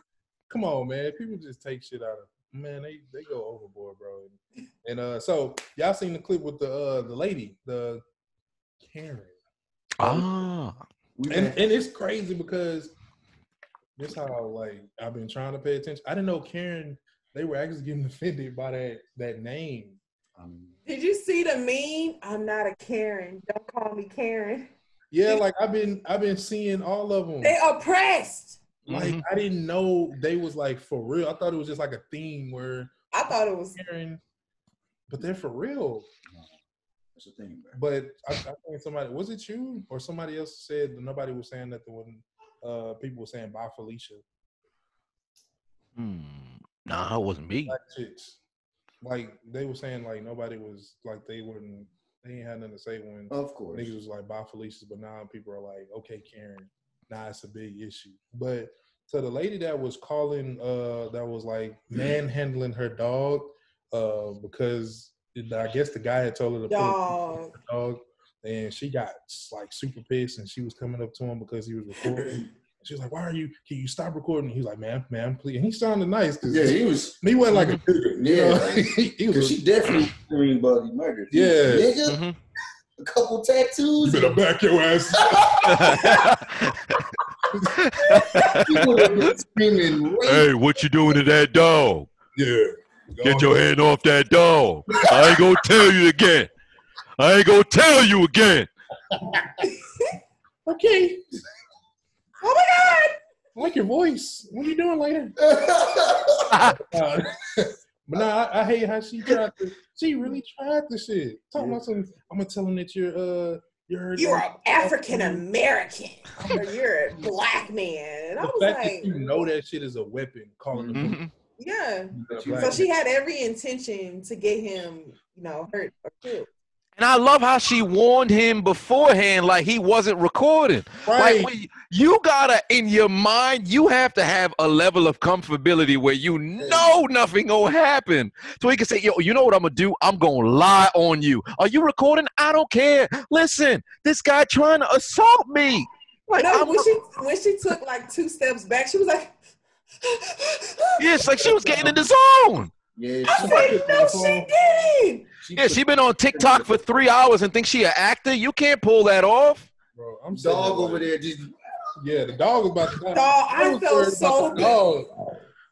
Come on, man. People just take shit out of man. They they go overboard, bro. And uh, so y'all seen the clip with the uh the lady, the Karen. Ah. And, and it's crazy because this how like I've been trying to pay attention. I didn't know Karen. They were actually getting offended by that that name. um, Did you see the meme? I'm not a Karen. Don't call me Karen. Yeah, like I've been I've been seeing all of them. They oppressed. Like Mhm. I didn't know they was like for real. I thought it was just like a theme where I thought it was Karen, but they're for real. that's the thing, bro. But I, I think somebody was it you or somebody else said that nobody was saying that the one uh people were saying bye Felicia. Hmm. Nah, it wasn't me. black chicks. Like they were saying, like nobody was like they wouldn't. They ain't had nothing to say when Of course. niggas was like bye Felicia's, but now people are like, okay, Karen, now it's a big issue. But to the lady that was calling, uh, that was like manhandling her dog, uh, because I guess the guy had told her to put dog. her dog, and she got like super pissed, and she was coming up to him because he was recording. She was like, "Why are you? Can you stop recording?" He was like, "Ma'am, ma'am, please." And he sounded nice because Yeah, he was. he wasn't like a you Yeah, know, like, he, he because was. she definitely Green Buddy murdered. Yeah. nigga, Mhm. a couple tattoos. You better back your ass. He would have been screaming. hey, what you doing to that dog? yeah. Get your hand off that dog. I ain't gonna tell you again. I ain't gonna tell you again. Okay. Oh my God! I like your voice. What are you doing later? Uh, but nah, I, I hate how she tried to. She really tried the shit. Talking about some. I'm gonna tell him that you're uh you're. You're an African American. Or you're a black man. And I was fact like, that you know that shit is a weapon, calling him. Mhm. yeah. So she had every intention to get him, you know, hurt or killed. And I love how she warned him beforehand, like he wasn't recording. right. Like you gotta in your mind, you have to have a level of comfortability where you know nothing gonna happen. So he can say, "Yo, you know what I'm gonna do? I'm gonna lie on you. Are you recording? I don't care. Listen, this guy trying to assault me. Like, no, I'm, when she when she took like two steps back, she was like, yeah, it's like she was getting in the zone. Yeah, I she, said, no, she didn't. she Yeah, she been on TikTok for three hours and thinks she an actor. You can't pull that off. Bro, I'm dog there over there just Yeah, the dog was about to die. Dog, I was felt so bad. dog.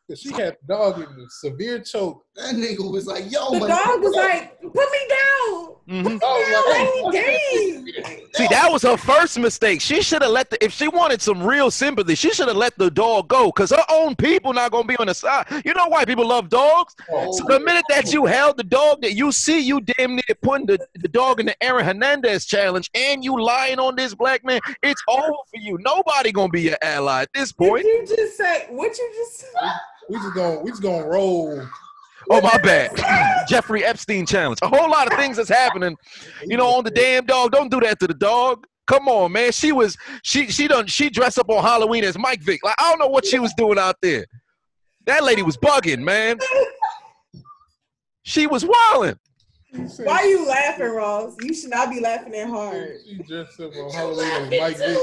'Cause She had the dog in a severe choke. That nigga was like, yo, The my dog was like, put me down. Mhm. Oh, Down, dang. See, that was her first mistake. She should have let the. If she wanted some real sympathy, she should have let the dog go. Cause her own people not gonna be on the side. You know why people love dogs? Oh, So the minute that you held the dog, that you see you damn near putting the, the dog in the Aaron Hernandez challenge, and you lying on this black man, it's over for you. Nobody gonna be your ally at this Did point. you just say what you just we just gonna we just gonna roll. Oh my bad, Jeffrey Epstein challenge. A whole lot of things that's happening. You know, on the damn dog. Don't do that to the dog. Come on, man. She was she she done she dressed up on Halloween as Mike Vick. Like I don't know what she was doing out there. That lady was bugging, man. She was wilding. Why are you laughing, Ross? You should not be laughing that hard. She dressed up on Halloween as Mike Vick.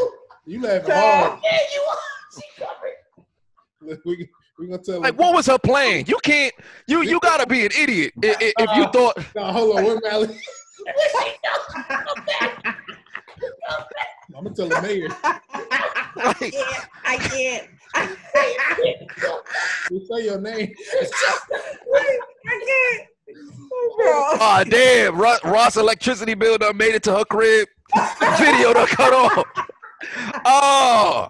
You laughing hard. yeah, you are. She covered. Look, We we gonna tell Like, her. what was her plan? You can't. You you gotta be an idiot i- i- if you thought. Nah, hold on, where Mally? I'm gonna tell the mayor. I can't. I can't. I You say your name. can't. I can't. Oh damn, Ross, Ross electricity bill done made it to her crib. Video done cut off. Oh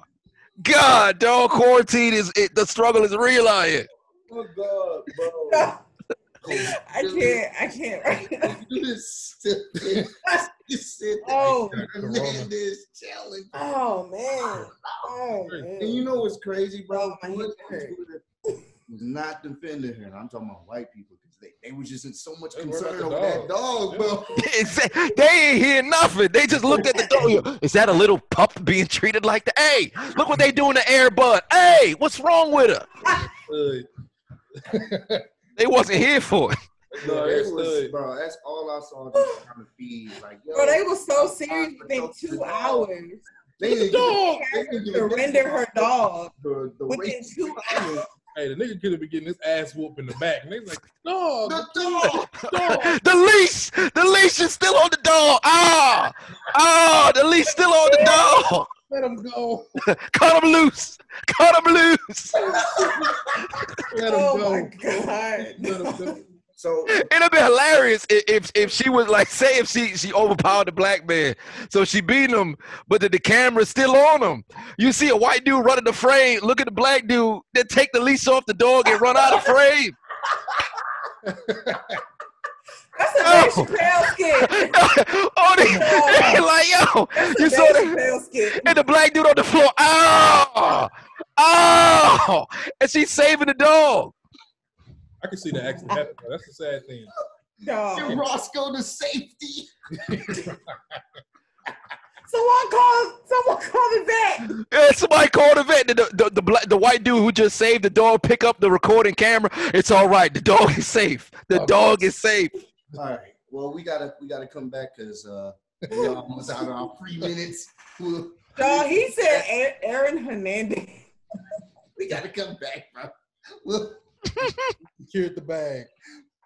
God, dog quarantine is it, the struggle is real out here. Oh God, bro. I can't. I can't. You just sit there. You sit there. Oh. Hernandez challenge. Oh man. Oh, oh And you know what's crazy, bro? Oh, my What head hurt. Twitter was not defending her. And I'm talking about white people because they, they were just in so much They concern about over the that dog, bro. They ain't hear nothing. They just looked at the dog. Is that a little pup being treated like that? Hey, look what they doing to Air Bud. Hey, what's wrong with her? They wasn't here for it. No, it it's was, good. bro. That's all I saw just on the feed. Like, yo, Bro, they were so serious within two hours. They didn't Dog. They Had didn't her give a surrender her dog The, the within two hours. Hey, the nigga could have been getting his ass whooped in the back. And they was like, no, The dog. dog. The leash, the leash is still on the dog. Ah, ah, the leash still on the dog. Let him go. Cut him loose. Cut him loose. Let him Oh go. my god. Let him go. So It'd be hilarious i- if if she was like, say, if she she overpowered the black man, so she beat him, but the, the camera's still on him. You see a white dude running the frame, look at the black dude, then take the leash off the dog and run out of frame. That's a Oh. Dave Chappelle skit. oh, they, like yo, That's you saw that, and the black dude on the floor. Oh, oh, and she's saving the dog. I can see that actually happen. though. That's the sad thing. Dog. and Roscoe to safety. Someone called. Someone called it back. Yeah, somebody called the vet. The, the, the, black, the white dude who just saved the dog pick up the recording camera. It's all right. The dog is safe. The Oh, dog is safe. All right. Well, we gotta we gotta come back because uh, we almost out of our three minutes. We'll- Dog. He said Aaron Hernandez. We gotta come back, bro. We'll, Secured the bag.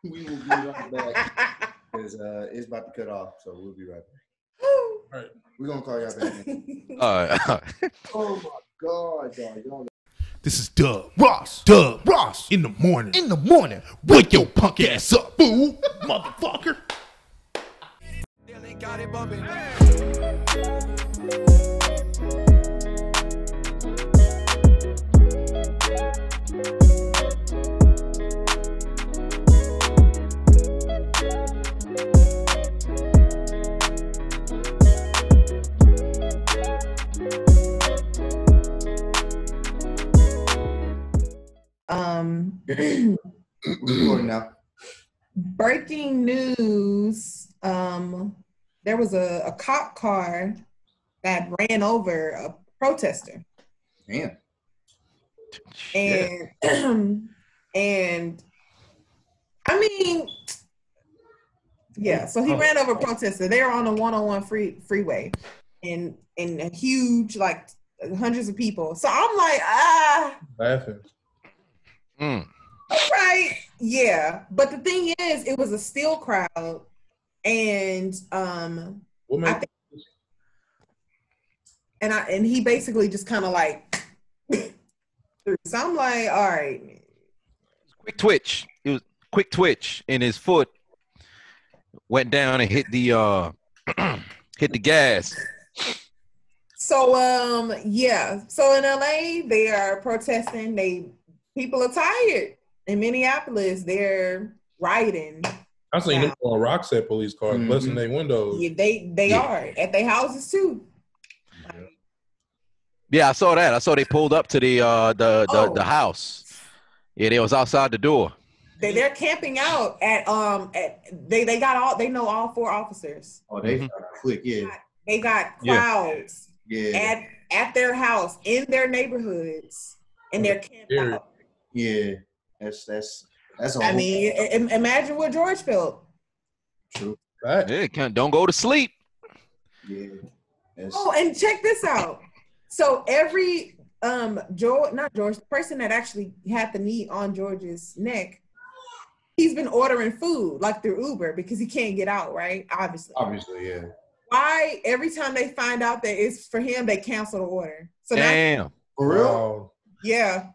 we will be right back because uh, it's about to cut off. So we'll be right back. All right. We're gonna call y'all back. All right. All right. oh my god, dog. Y'all This is Dub Ross. Dub Ross in the morning. In the morning. Wake your punk ass up, fool, motherfucker. Um, now. breaking news. Um, there was a, a cop car that ran over a protester. Damn. Shit. and and I mean, yeah. So he ran over a protester. They were on a one-on-one free freeway, and and a huge like hundreds of people. So I'm like, ah, Laughing. Mm. all right, yeah. But the thing is, it was a still crowd, and um, What I think- and I and he basically just kind of like. so I'm like, all right, Quick twitch. It was quick twitch, and his foot went down and hit the uh hit the gas. So um yeah, so in LA they are protesting. They people are tired. In Minneapolis, they're rioting. I seen them on Roxette police cars Mhm. busting their windows. Yeah, they they Yeah. are at their houses too. Yeah, I saw that. I saw they pulled up to the uh the the, Oh. the house. Yeah, they was outside the door. They they're camping out at um at they they got all they know all four officers. Oh, they Mhm. found quick. Yeah. They got Yeah. crowds Yeah. at at their house in their neighborhoods, and they're camped Scary. out. Yeah. That's that's that's all. I mean, i- im- imagine what George felt. true. Right. Yeah, can't, don't go to sleep. Yeah. That's, Oh, and check this out. So every um George, not George, the person that actually had the knee on George's neck, he's been ordering food like through Uber because he can't get out, right? Obviously. obviously, yeah. Why every time they find out that it's for him, they cancel the order. So now, Damn. For real? Wow. yeah.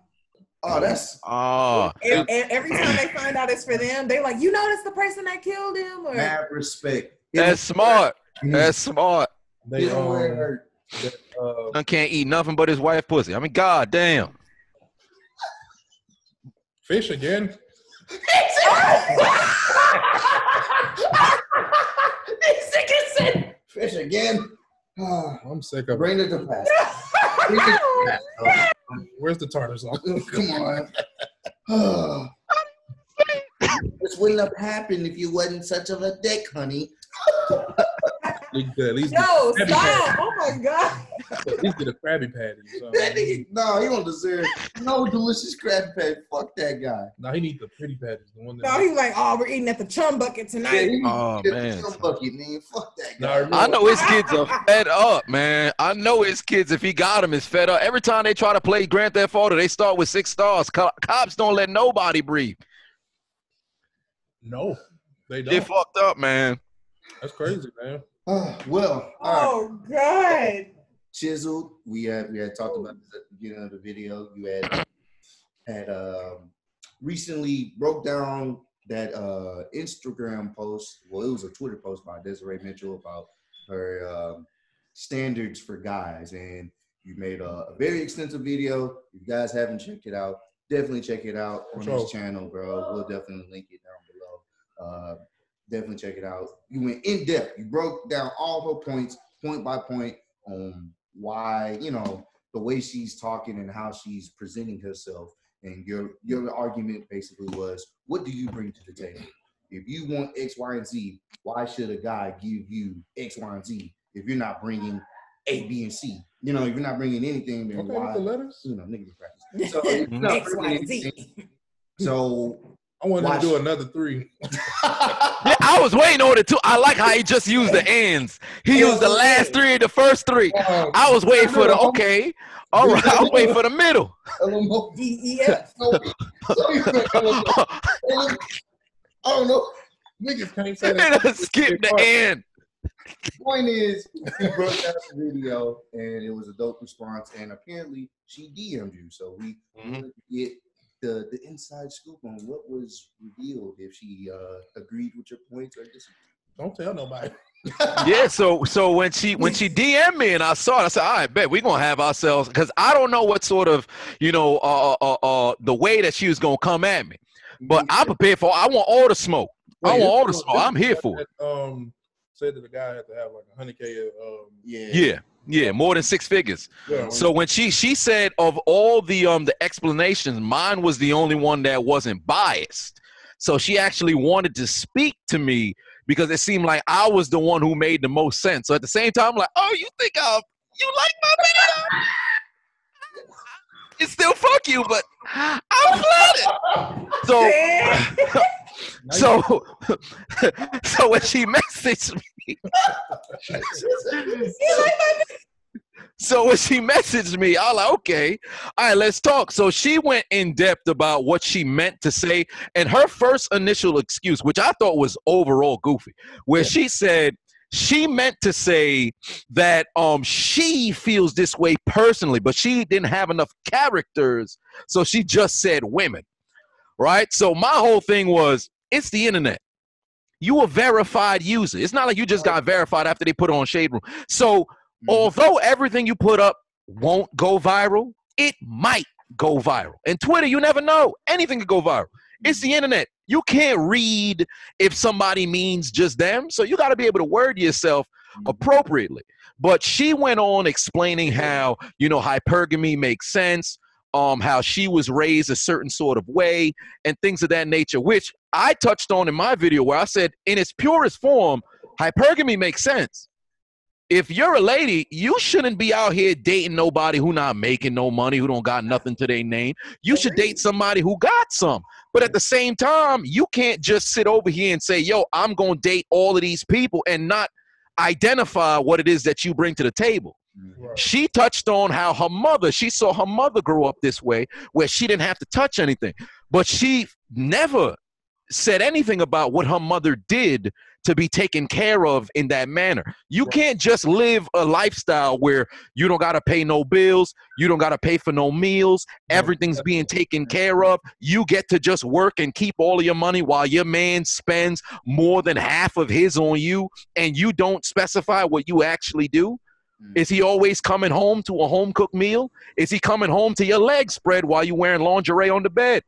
Oh, that's Oh, And, and every time they find out it's for them, they're like, you know, that's the person that killed him. Or mad respect. that's smart. That's smart. They You know where it um, hurt. that, uh, Son can't eat nothing but his wife pussy. I mean, god damn. fish again. Fish again. Ah, I'm sick of it. Bring it to pass. Bring it to pass. Where's the tartar sauce? Come on. This wouldn't have happened if you wasn't such of a dick, honey. At least, at least, Yo, get, stop! Oh my god! at least get a Krabby Patty. So. That nigga, no, he don't deserve no delicious crab patty. Fuck that guy. No, he needs the pretty patties. The one that. No, he was like, oh, we're eating at the chum bucket Yeah, tonight. he Oh, get man. Some bucket, man. Fuck that No, guy. I I know his kids are fed up, man. I know his kids, if he got them, is fed up. Every time they try to play Grand Theft Auto, they start with six stars. Co- cops don't let nobody breathe. No, they They don't. They fucked up, man. That's crazy, man. Ah, well, all right. Oh god! chiseled. We had we had talked about this at the beginning of the video. You had had um, recently broke down that uh, Instagram post. Well, it was a Twitter post by Desiree Mitchell about her um, standards for guys, and you made a, a very extensive video. If you guys haven't checked it out, definitely check it out on Sure. this channel, bro. We'll definitely link it down below. Uh, definitely check it out. You went in depth. You broke down all her points, point by point, on why you know the way she's talking and how she's presenting herself. And your your argument basically was, what do you bring to the table? If you want X, Y, and Z, why should a guy give you X, Y, and Z if you're not bringing A, B, and C? You know, if you're not bringing anything, then Okay, why? the letters. You know, niggas practice. So X, Y, and Z. So I wanted Watch. to do another three. Yeah, I was waiting on it too. I like how he just used the ends. He used the last three, of the first three. I was waiting for the okay. All right, I was waiting for the middle. LMO. D E F. So, so you said LMO. I don't know. niggas can't say that. Skip the end. point is, you broke down the video and it was a dope response. And apparently, she DM'd you. So we Mhm. get the the inside scoop on what was revealed if she uh, agreed with your points or disagreed. Don't tell nobody. Yeah, so so when she when she DM'd me and I saw it, I said, "All right, bet we're gonna have ourselves." Because I don't know what sort of you know uh, uh uh the way that she was gonna come at me, but I'm prepared for. I want all the smoke. I want all the smoke. I'm here for it. Um, said that the guy had to have like a hundred k. Um, yeah. Yeah, yeah, more than six figures. yeah. So when she she said of all the um the explanations, mine was the only one that wasn't biased. So she actually wanted to speak to me because it seemed like I was the one who made the most sense. So at the same time, I'm like, oh, you think I you like my video? It's still fuck you, but I'm flattered. So so so when she messaged me So when she messaged me, I was like, okay, all right, let's talk. So she went in depth about what she meant to say. And her first initial excuse, which I thought was overall goofy, where she said she meant to say that um she feels this way personally, but she didn't have enough characters. So she just said women. Right? So my whole thing was it's the internet. You a verified user. It's not like you just got verified after they put it on Shade Room. So mm-hmm. although everything you put up won't go viral, it might go viral. And Twitter, you never know. Anything could go viral. It's the mm-hmm. internet. You can't read if somebody means just them. So you got to be able to word yourself mm-hmm. appropriately. But she went on explaining how, you know, hypergamy makes sense, um, how she was raised a certain sort of way, and things of that nature, which I touched on in my video where I said, in its purest form, hypergamy makes sense if you're a lady, you shouldn't be out here dating nobody who not making no money, who don't got nothing to their name. You should date somebody who got some. But at the same time, you can't just sit over here and say, "Yo, I'm going to date all of these people" and not identify what it is that you bring to the table. Right. She touched on how her mother, she saw her mother grow up this way where she didn't have to touch anything. But she never said anything about what her mother did to be taken care of in that manner. You can't just live a lifestyle where you don't got to pay no bills, you don't got to pay for no meals, everything's being taken care of. You get to just work and keep all of your money while your man spends more than half of his on you and you don't specify what you actually do. Mm. Is he always coming home to a home cooked meal? Is he coming home to your legs spread while you wearing lingerie on the bed?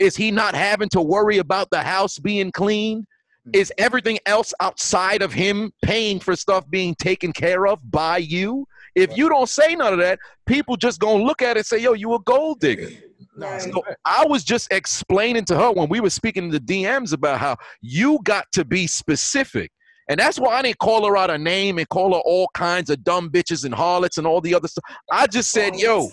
Is he not having to worry about the house being clean? Hmm. Is everything else outside of him paying for stuff being taken care of by you? If you don't say none of that, people just gonna look at it and say, "Yo, you a gold digger." Nah, Right. So I was just explaining to her when we were speaking in the DMs about how you got to be specific. And that's why I didn't call her out a name and call her all kinds of dumb bitches and harlots and all the other stuff. I just said, yo,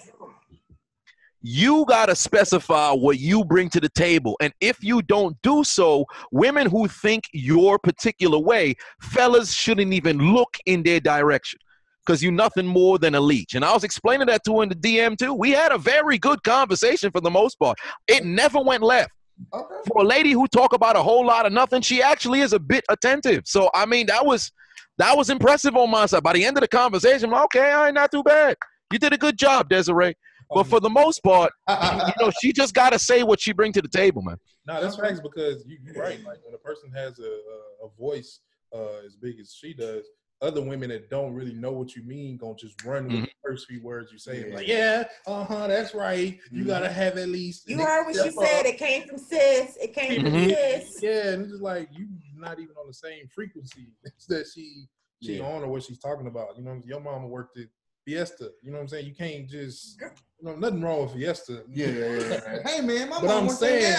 you got to specify what you bring to the table. And if you don't do so, women who think your particular way, fellas shouldn't even look in their direction because you're nothing more than a leech. And I was explaining that to her in the DM too. We had a very good conversation for the most part. It never went left. Okay. For a lady who talk about a whole lot of nothing, she actually is a bit attentive. So I mean, that was that was impressive on my side. By the end of the conversation, okay, I'm like, okay, all right, not too bad. You did a good job, Desiree. But for the most part, you know, she just got to say what she bring to the table, man. No, that's facts because you, you're right. Like when a person has a, a, a voice uh, as big as she does, other women that don't really know what you mean gonna just run with Mhm. the first few words you say. Yeah. Like, yeah, uh huh, that's right. You Mhm. gotta have at least. You heard what she up. said. It came from sis. It came from Mhm. sis. Yeah, and it's just like you not even on the same frequency that she she Yeah. on or what she's talking about. You know, your mama worked at Fiesta. You know what I'm saying? You can't just you know nothing wrong with Fiesta. Yeah, yeah, yeah. Hey man, my But mom I'm saying-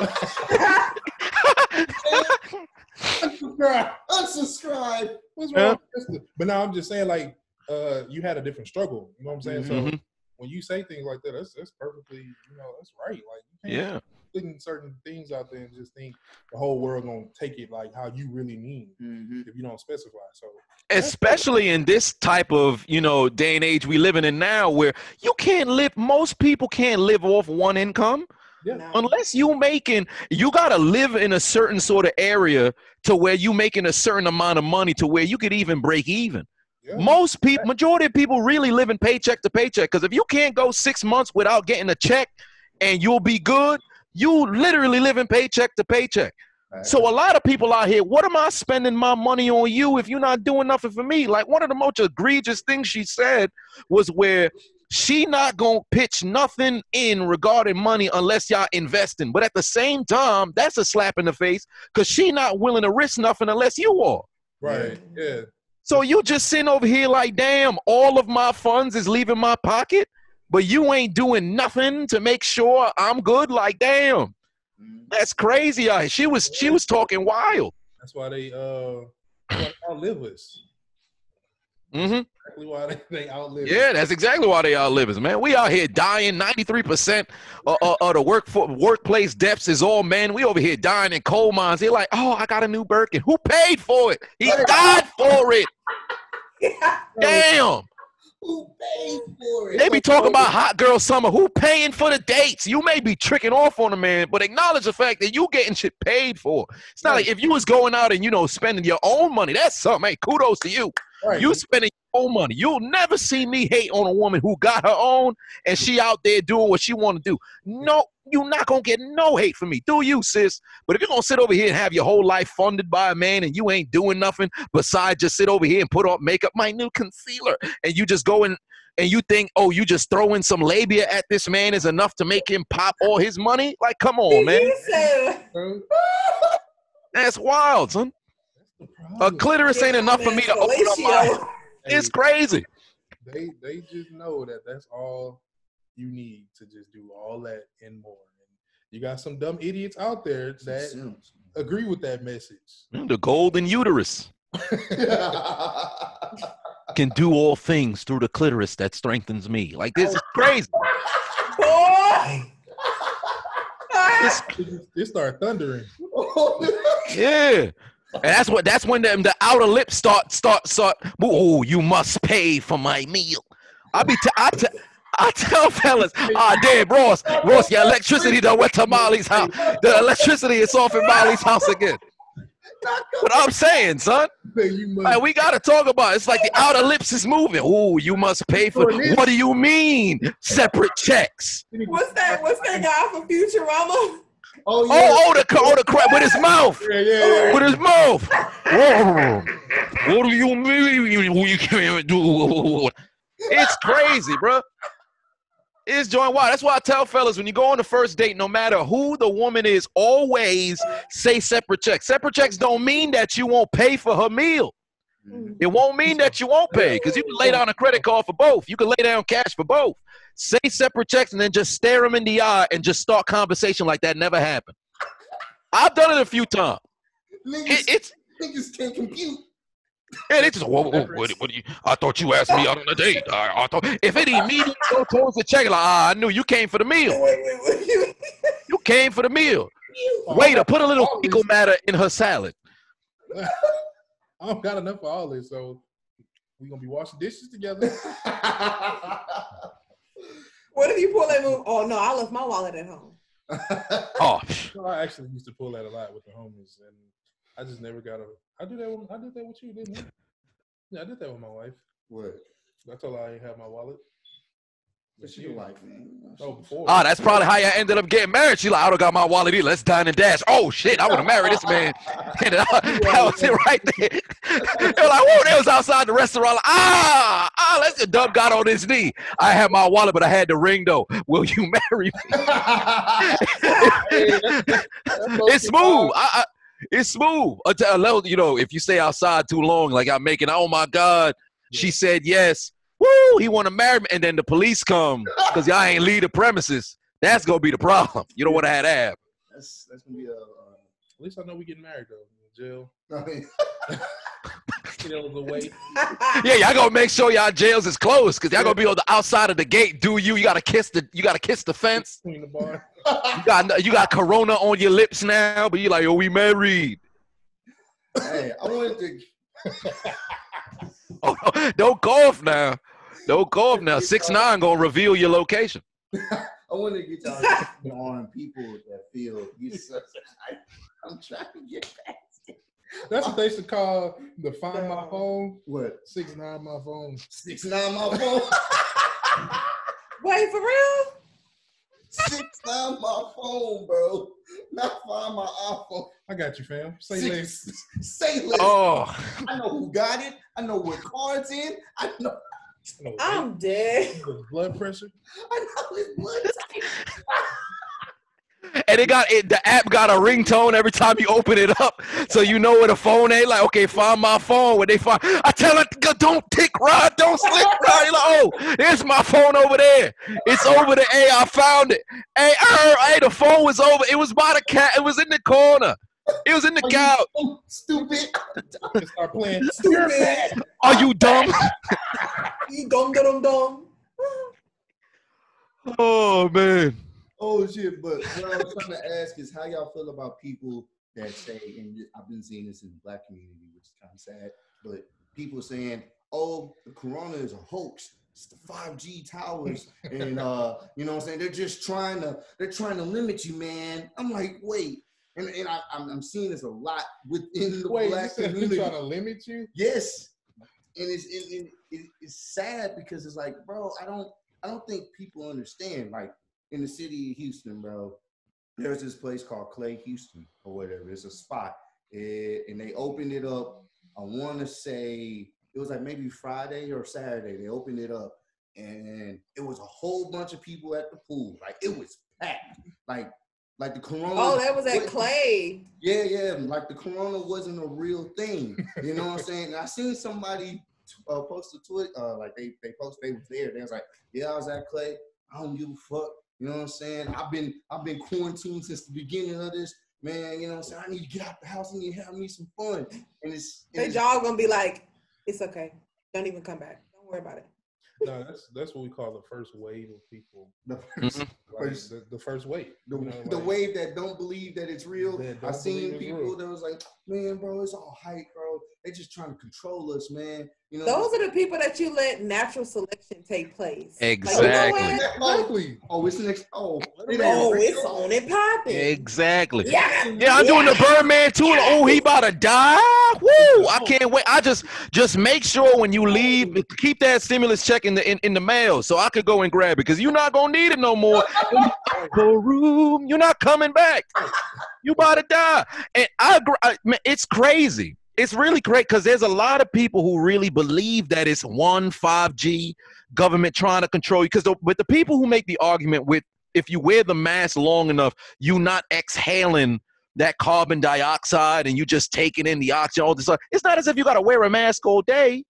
Unsubscribe. Unsubscribe. What's Yeah. wrong with Fiesta? But now I'm just saying like uh you had a different struggle. You know what I'm saying? So Mhm. when you say things like that, that's that's perfectly you know that's right. Like you can't Yeah. Putting certain things out there and just think the whole world gonna take it like how you really mean Mhm. if you don't specify. So especially in this type of you know day and age we living in now where you can't live most people can't live off one income yeah, unless you making you got to live in a certain sort of area to where you making a certain amount of money to where you could even break even yeah. most people majority of people really living paycheck to paycheck because if you can't go six months without getting a check and you'll be good you literally living paycheck to paycheck so a lot of people out here, what am I spending my money on you if you're not doing nothing for me? Like one of the most egregious things she said was where she not gonna pitch nothing in regarding money unless y'all investing. But at the same time, that's a slap in the face because she not willing to risk nothing unless you are. right, yeah. So you just sitting over here like, damn, all of my funds is leaving my pocket, but you ain't doing nothing to make sure I'm good. Like, damn, Mhm. that's crazy. She was she was talking wild. That's why they uh that's why they outlive us. hmm Exactly why they, they outlive us. Yeah, that's exactly why they outlive us, man. We out here dying. Ninety-three percent of, of, of the work for, workplace deaths is all men. We over here dying in coal mines. They're like, oh, I got a new Birkin. Who paid for it? He died for it. Damn. Who paid for it? They be talking about hot girl summer. Who paying for the dates? You may be tricking off on a man, but acknowledge the fact that you getting shit paid for. It's not like if you was going out and you know spending your own money. That's something. Hey, kudos to you. Right. You spending your own money. You'll never see me hate on a woman who got her own and she out there doing what she want to do. No, you're not gonna get no hate from me. Do you, sis? But if you're gonna sit over here and have your whole life funded by a man and you ain't doing nothing besides just sit over here and put on makeup, my new concealer, and you just go in and you think, oh, you just throwing some labia at this man is enough to make him pop all his money? Like, come on, man. You said, Bro, That's wild, son. that's A clitoris ain't enough for me to open up my. It's crazy. they they just know that that's all you need to just do all that and more. And you got some dumb idiots out there that agree with that message. The golden uterus. can do all things through the clitoris that strengthens me. Like this is crazy. Boy. It's, It, just- started thundering. yeah. And that's what that's when the, the outer lip start start start. Oh, you must pay for my meal. I be t- I, t- I tell fellas, ah, damn, Ross, Ross, your electricity done went to Molly's house. The electricity is off in Molly's house again. What I'm saying, son, You like, we gotta talk about. It. It's like the outer lips is moving. Ooh, you must pay for. What do you mean, separate checks? What's that? What's that guy from Futurama? Oh yeah. Oh, oh, the oh, the crap with his mouth. Yeah, yeah, yeah. with his mouth. What do you mean we can't do? It's crazy, bro. It's joint wild. That's why I tell fellas when you go on the first date, no matter who the woman is, always say separate checks. Separate checks don't mean that you won't pay for her meal. Mm-hmm. It won't mean that you won't pay because you can lay down a credit card for both. You can lay down cash for both. Say separate checks and then just stare them in the eye and just start conversation like that never happened. I've done it a few times. Niggas, It, it's niggas can't compute. Yeah, they just whoa, whoa, what, what do you? I thought you asked me out on a date. I, I thought if it immediately go towards the check, like ah, I knew you came for the meal. You came for the meal. Waiter, put a little fecal matter in her salad. I don't got enough for all this, so we gonna be washing dishes together. What if you pull that move? Oh no, I left my wallet at home. Oh, psh. No, I actually used to pull that a lot with the homies, and I just never got a. I do that. With, I did that with you, didn't I? Yeah, I did that with my wife. what? I told her I didn't have my wallet. What's your life, man? Oh, before. ah, that's probably how you ended up getting married. She like, I don't got my wallet either. Let's dine and dash. Oh shit, I would have married this man. And that, that was it right there. they were like, whoa, they was outside the restaurant. Like, ah, ah, let's the dub got on his knee. I had my wallet, but I had the ring though. Will you marry me? it's smooth. I, I, it's smooth. Until level, you know, if you stay outside too long, like I'm making, oh my God, she said yes. Woo, he want to marry me, and then the police come because y'all ain't leave the premises. That's gonna be the problem. You don't want to have that. happen. that's that's gonna be a. Uh, At least I know we getting married though. In jail. I mean, Get out of the way. Yeah, y'all gonna make sure y'all jails is closed because y'all gonna be on the outside of the gate. Do you? You gotta kiss the. You gotta kiss the fence. Between the bar. You got you got Corona on your lips now, but you're like, oh, we married. hey, I wanted to. Oh, don't cough now. Don't cough now. Six nine gonna reveal your location. I want to get y'all on people that feel you such. I, I'm trying to get past it. That's what they should call the find my phone. What? Six nine my phone. Six nine my phone. Wait, for real? Six nine my phone, bro. Not find my iPhone. I got you, fam. Say less. Say less. Oh, I know who got it. I know what car it's in. I know. I know I'm dead. blood pressure. I know his blood type. And it got it. The app got a ringtone every time you open it up, so you know where the phone ain't. Like, okay, find my phone. When they find, I tell it, don't tick ride, don't slip ride. You're like, oh, there's my phone over there. It's over there. Hey, I found it. Hey, er, hey, the phone was over. It was by the cat. It was in the corner. It was in the Are couch. so stupid. Just start playing. Stupid. Are you dumb? You dum dumb, dum. Oh man. Oh shit! But what I was trying to ask is how y'all feel about people that say, and I've been seeing this in the black community, which is kind of sad, but people saying, "Oh, the corona is a hoax. It's the 5G towers, and uh, you know what I'm saying? They're just trying to, they're trying to limit you, man." I'm like, wait, and, and I, I'm, I'm seeing this a lot within the Wait, you black community. trying to limit you? Yes, and it's it, it, it, it's sad because it's like, bro, I don't I don't think people understand. Like in the city of Houston, bro, there's this place called Clay Houston or whatever. It's a spot, Eh, and they opened it up. I want to say it was like maybe Friday or Saturday. They opened it up, and it was a whole bunch of people at the pool. Like it was packed. Like like the corona. Oh, that was at Clay. yeah, yeah. Like the corona wasn't a real thing. You know what I'm saying? And I seen somebody uh, post a tweet, uh, like they they post they was there. They was like, "Yeah, I was at Clay. I don't give a fuck." You know what I'm saying? I've been I've been quarantined since the beginning of this. Man, you know what I'm saying? I need to get out the house. I need to have me some fun. And it's, and They it's y'all gonna be like, it's okay. Don't even come back. Don't worry about it. No, that's that's what we call the first wave of people. the, Mhm. Like, First- the, the first wave. the, you know, the like- wave that don't believe that it's real. I don't seen people real. that was like, man, bro, it's all hype, bro. They just trying to control us, man. You know, Those are the people that you let natural selection take place. Like, you know Exactly. Exactly. oh, it's next. Oh, they Oh, it's on and popping. Exactly. Yeah. Yeah, I'm doing the Birdman too. Oh, he about to die. Woo! I can't wait. I just just make sure when you leave, keep that stimulus check in the in, in the mail so I could go and grab it because you're not gonna need it no more. the room, you're not coming back. You about to die. And I agree. I, man, it's crazy. It's really great because there's a lot of people who really believe that it's one 5G government trying to control you. Because with the people who make the argument with if you wear the mask long enough, you not exhaling that carbon dioxide and you just taking in the oxygen, all this stuff. It's not as if you got to wear a mask all day.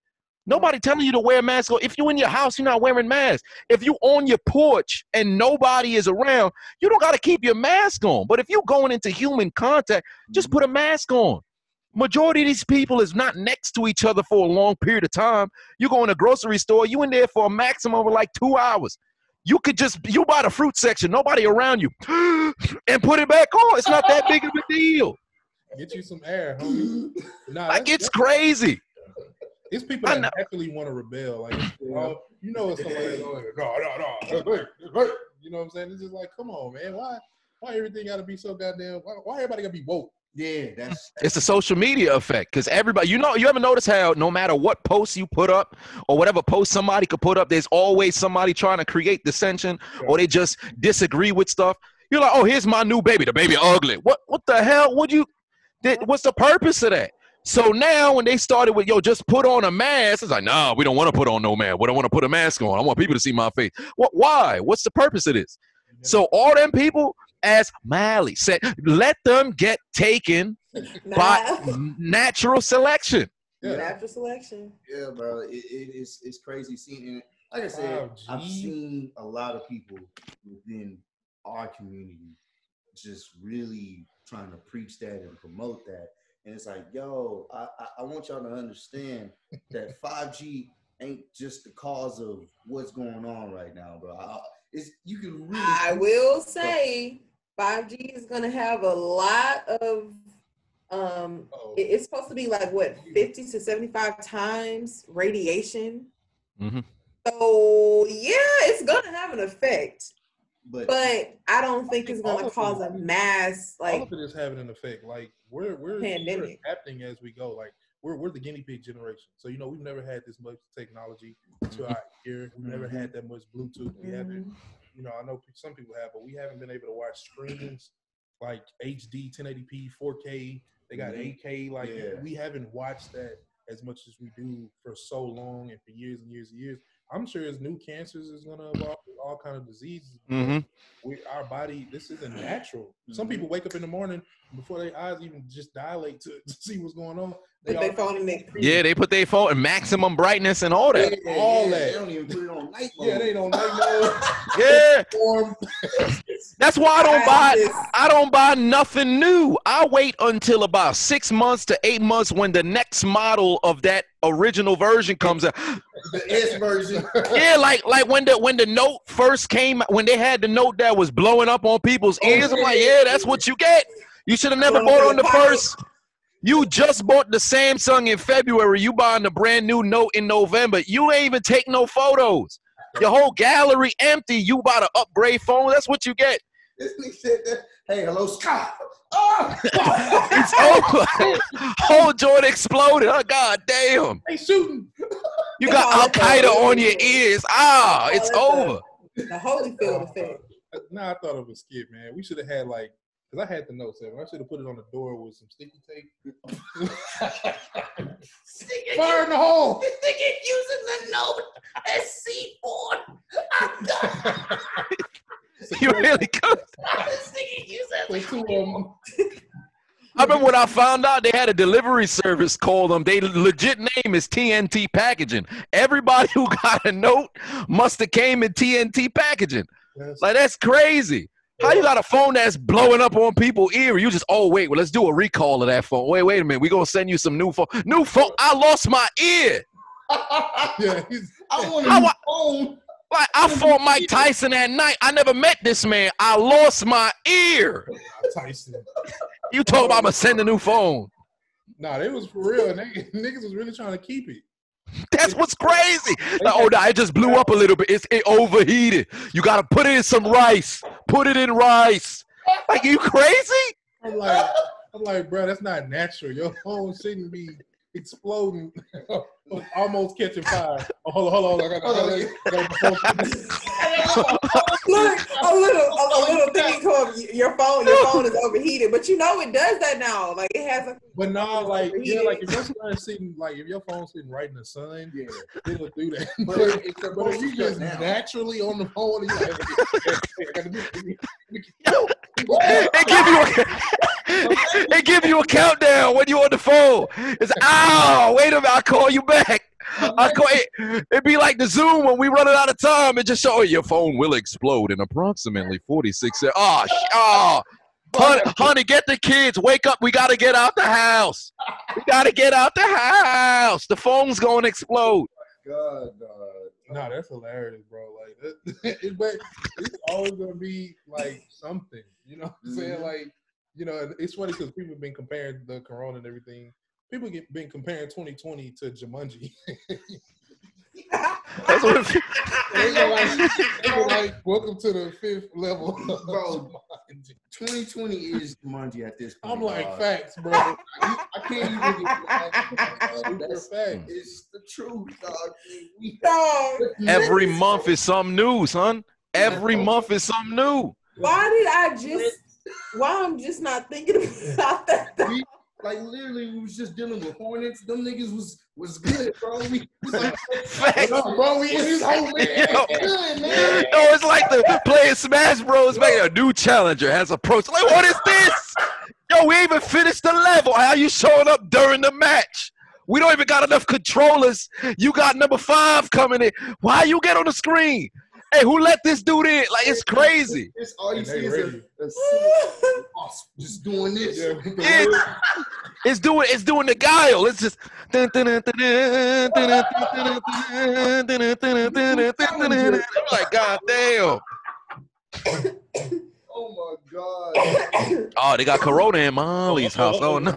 Nobody telling you to wear a mask. If you're in your house, you're not wearing mask. If you're on your porch and nobody is around, you don't got to keep your mask on. But if you're going into human contact, just mm-hmm. put a mask on. Majority of these people is not next to each other for a long period of time. You go in a grocery store, you in there for a maximum of like two hours. You could just you buy the fruit section, nobody around you, and put it back on. It's not that big of a deal. Get you some air, homie. Nah, Like that's- it's crazy. It's people I that actually want to rebel. Like, uh, you know, it's somebody that's like, no, no, no, that's right, that's right. You know what I'm saying? It's just like, come on, man. Why, why everything got to be so goddamn? Why, why everybody got to be woke? Yeah, that's It's the social media effect because everybody, you know, you ever notice how no matter what post you put up or whatever post somebody could put up, there's always somebody trying to create dissension or they just disagree with stuff. You're like, oh, here's my new baby. The baby ugly. What? What the hell? Would you? Did, uh-huh. what's the purpose of that? So now when they started with yo, just put on a mask, it's like, nah, we don't want to put on no mask. We don't want to put a mask on. I want people to see my face. What? Why? What's the purpose of this? So all them people, as Miley said, let them get taken by natural selection. Yeah. Natural selection. yeah, bro. It, it, it's it's crazy seeing it. Like I said, I've seen a lot of people within our community just really trying to preach that and promote that. And it's like, yo, I, I, I want y'all to understand that 5G ain't just the cause of what's going on right now, bro. I, it's you can really I will say 5G is gonna have a lot of um it- it's supposed to be like what 50 to 75 times radiation. Mhm. So yeah, it's gonna have an effect. but, But I don't think it's gonna of cause a it- mass All like of it is having an effect. Like we're we're, we're Pandemic. adapting as we go. Like we're we're the guinea pig generation. So you know we've never had this much technology to our ear. We've never had that much Bluetooth. We haven't. You know I know some people have, but we haven't been able to watch screens like HD, 1080p, 4K. They got Mhm. 8K. Like Yeah. we haven't watched that as much as we do for so long and for years and years and years. I'm sure as new cancers is gonna evolve, all kind of diseases. Mhm. we our body this isn't natural. Some Mhm. people wake up in the morning before their eyes even just dilate to, to see what's going on. They Put their phone in their Yeah, they put their phone in maximum brightness and all that. Yeah, all yeah, that. They don't even put it on night mode. yeah, they don't know. Yeah, that's why I don't buy. I don't buy nothing new. I wait until about six months to eight months when the next model of that original version comes out. the S version. Yeah, like like when the when the note first came, when they had the note that was blowing up on people's ears. I'm like, yeah, that's what you get. You should have never bought on the first. You just bought the Samsung in February. You buying the brand new Note in November. You ain't even take no photos. Your whole gallery empty. You bought an upgrade phone. That's what you get. This nigga said that. Hey, hello, Scott. Oh, It's over. whole joint exploded. Oh god damn. They shooting. You got Al Qaeda on your ears. Ah, it's over. the Holyfield effect. Nah, I thought it was skit, man. We should have had like, cause I had the notes there. I should have put it on the door with some sticky tape. Fire in the hole. This nigga using the note as C4. You really could. this nigga using Put two of them. I remember when I found out they had a delivery service called them. They legit name is TNT Packaging. Everybody who got a note must have came in TNT Packaging. That's- Like that's crazy. How you got a phone that's blowing up on people's ear? You just oh wait, well let's do a recall of that phone. Wait, wait a minute. We gonna send you some new phone. New phone. I lost my ear. yeah, he's, I want a new phone. Like I fought Mike Tyson at night. I never met this man. I lost my ear. Tyson. You talk about I'ma send a new phone. Nah, they was for real. Niggas was really trying to keep it. That's what's crazy. Like, oh, nah, it just blew up a little bit. It's it overheated. You gotta put it in some rice. Put it in rice. Like you crazy? I'm like, I'm like, bro, that's not natural. Your phone shouldn't be exploding, almost catching fire. Oh, hold on, hold on. I got, I got, I got, Look, a little, a, a little thing called your phone. Your phone is overheated, but you know it does that now. Like it has a. But no, like yeah, like if your phone sitting, like if your phone's sitting right in the sun, Yeah. it'll do that. But But, but if you just now. naturally on the phone, you like, hey, hey, I gotta do it. They give you a, they give you a countdown when you're on the phone. It's ow, wait a minute, I'll call you back. I call it, it'd be like the Zoom when we running out of time and just show oh, your phone will explode in approximately 46 seconds. Oh, sh- oh. Honey, honey, get the kids. Wake up. We got to get out the house. We got to get out the house. The phone's going to explode. God, dog. Nah, that's hilarious, bro. Like, that, it, but it's always gonna be like something. You know what I'm saying? Mhm. Like, you know, and it's funny because people have been comparing the corona and everything. People get been comparing 2020 to Jumanji. That's what it, they were like, they were like, "Welcome to the fifth level." Bro. Jumanji." 2020 is Jumanji at this point. I'm like, dog. facts, bro. I, I can't even get mad that, dog. That's facts. it's the truth, dog. We, Dog, every month is something new, son. Every month is something new. why did I just? Why I'm just not thinking about that? we like literally we was just dealing with Hornets. Them niggas was was good, bro. We was like, No, bro, we in this whole man. Yo. good, man. No, it's like the playing Smash Bros. Man, a new challenger has approached. Like, what is this? Yo, we even finished the level. How you showing up during the match? We don't even got enough controllers. You got number five coming in. Why you get on the screen? Hey, who let this dude in? Like, it's crazy. It's all you see is ready. a, a just doing this. Yeah, It's, it's doing it's doing the guile. It's just I'm like, God damn. Oh my god. Oh, they got Corona in Molly's house. Oh no.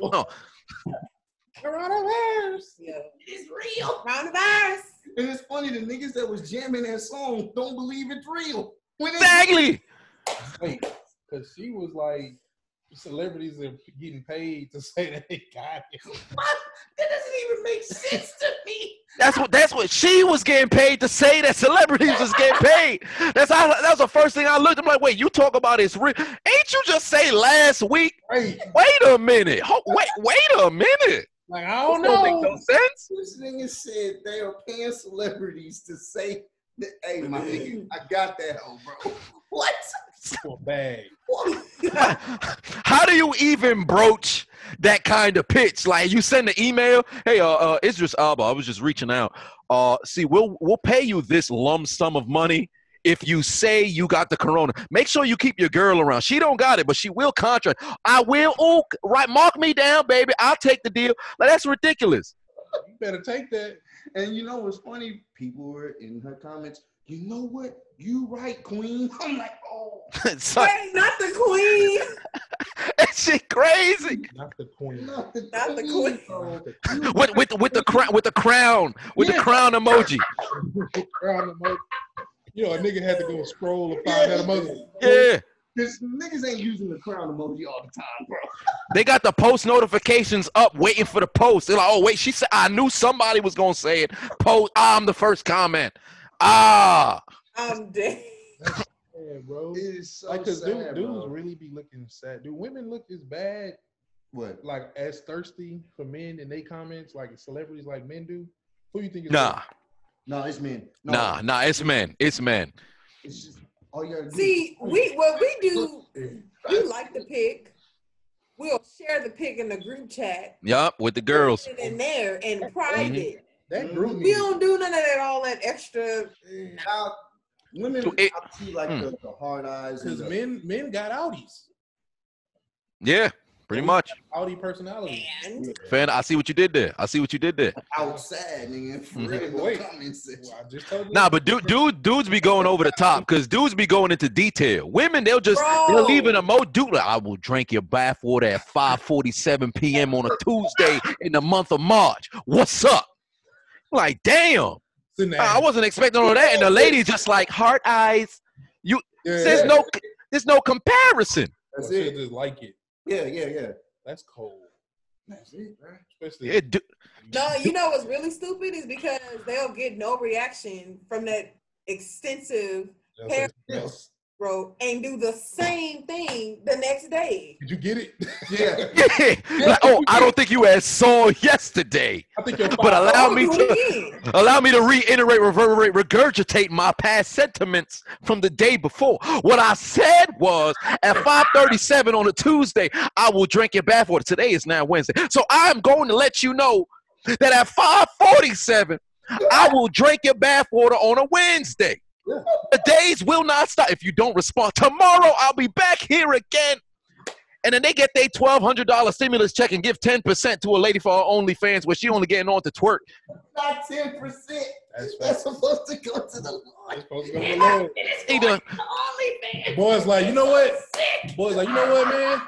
Coronavirus. Yeah. It's real. Coronavirus. And it's funny, the niggas that was jamming that song don't believe it's real. When Exactly. Wait, because she was like, celebrities are getting paid to say that they got it. What? that doesn't even make sense to me. That's what that's what she was getting paid to say that celebrities was getting paid. That's how that was the first thing I looked. I'm like, wait, you talk about it's real. Ain't you just say last week? Right. Wait a minute. Ho- wait, wait a minute. Like, I don't This don't make know. no sense. This nigga said they are paying celebrities to say that, hey, my nigga, I got that hoe, bro. What? For a bag. How do you even broach that kind of pitch? Like you send an email, hey, uh, uh Idris Elba, I was just reaching out. Uh, see, we'll we'll pay you this lump sum of money if you say you got the corona. Make sure you keep your girl around. She don't got it, but she will contract. I will. Oh, right, mark me down, baby. I'll take the deal. Like that's ridiculous. You better take that. And you know what's funny? People were in her comments, you know what? You right, queen. I'm like, oh. it's like, Wait, not the queen. that shit crazy. Not the queen. Not the, Not the queen. bro. With with with the crown with the crown with the crown emoji. Crown emoji. You know, a nigga had to go scroll and find that emoji. Yeah. Because niggas ain't using the crown emoji all the time, bro. They got the post notifications up, waiting for the post. They're like, "Oh wait, she said I knew somebody was gonna say it." Post, I'm the first comment. Ah, I'm dead. Yeah, bro. It is so Like, cause sad, dude, dudes really be looking sad. Do women look as bad, What? like as thirsty for men in they comments, like celebrities, like men do? Who you think is nah, No, it's men. No, nah, nah. It's men. It's men. It's just all you gotta. See, we what we do, we like the pic. We'll share the pic in the group chat. Yup, with the girls. Put it in there and private. that group? We don't do none of that, all that extra. nah. Now, women So it- I see like Hmm. the, the hard eyes Because men men got outies. Yeah, Pretty We- much. Audi personality. And Fan, I see what you did there. I see what you did there. Outside, nigga. For Mhm. real, no Wait. Well, I just told you. Nah, but dude, dude, dudes be going over the top because dudes be going into detail. Women, they'll just they'll leave in a mo dude. Like, I will drink your bathwater at 5:47 p.m. on a Tuesday in the month of March. What's up? Like, damn, I wasn't expecting all that. And the lady just like heart eyes. Yeah, There's no, there's no comparison. That's it. Just like it. Yeah, yeah, yeah. That's cold. That's it, bro. Especially. It, do- no, you know what's really stupid is because they'll get no reaction from that extensive That's hair- something else. Bro and do the same thing the next day. Did you get it? Yeah. like, oh, I don't think you had saw yesterday. I think your But allow oh, me to it. Allow me to reiterate, reverberate, regurgitate my past sentiments from the day before. What I said was at 5:37 on a Tuesday, I will drink your bathwater. Today is now Wednesday, so I'm going to let you know that at 5:47, I will drink your bathwater on a Wednesday. The days will not stop if you don't respond. Tomorrow, I'll be back here again. And then they get their twelve hundred dollar stimulus check and give ten percent to a lady for her OnlyFans, where she only getting on to twerk. Not 10%. That's That's supposed to go to the Lord. It's supposed to go to the Lord. He done- The boys like, you know what? Boys like, you know what, man?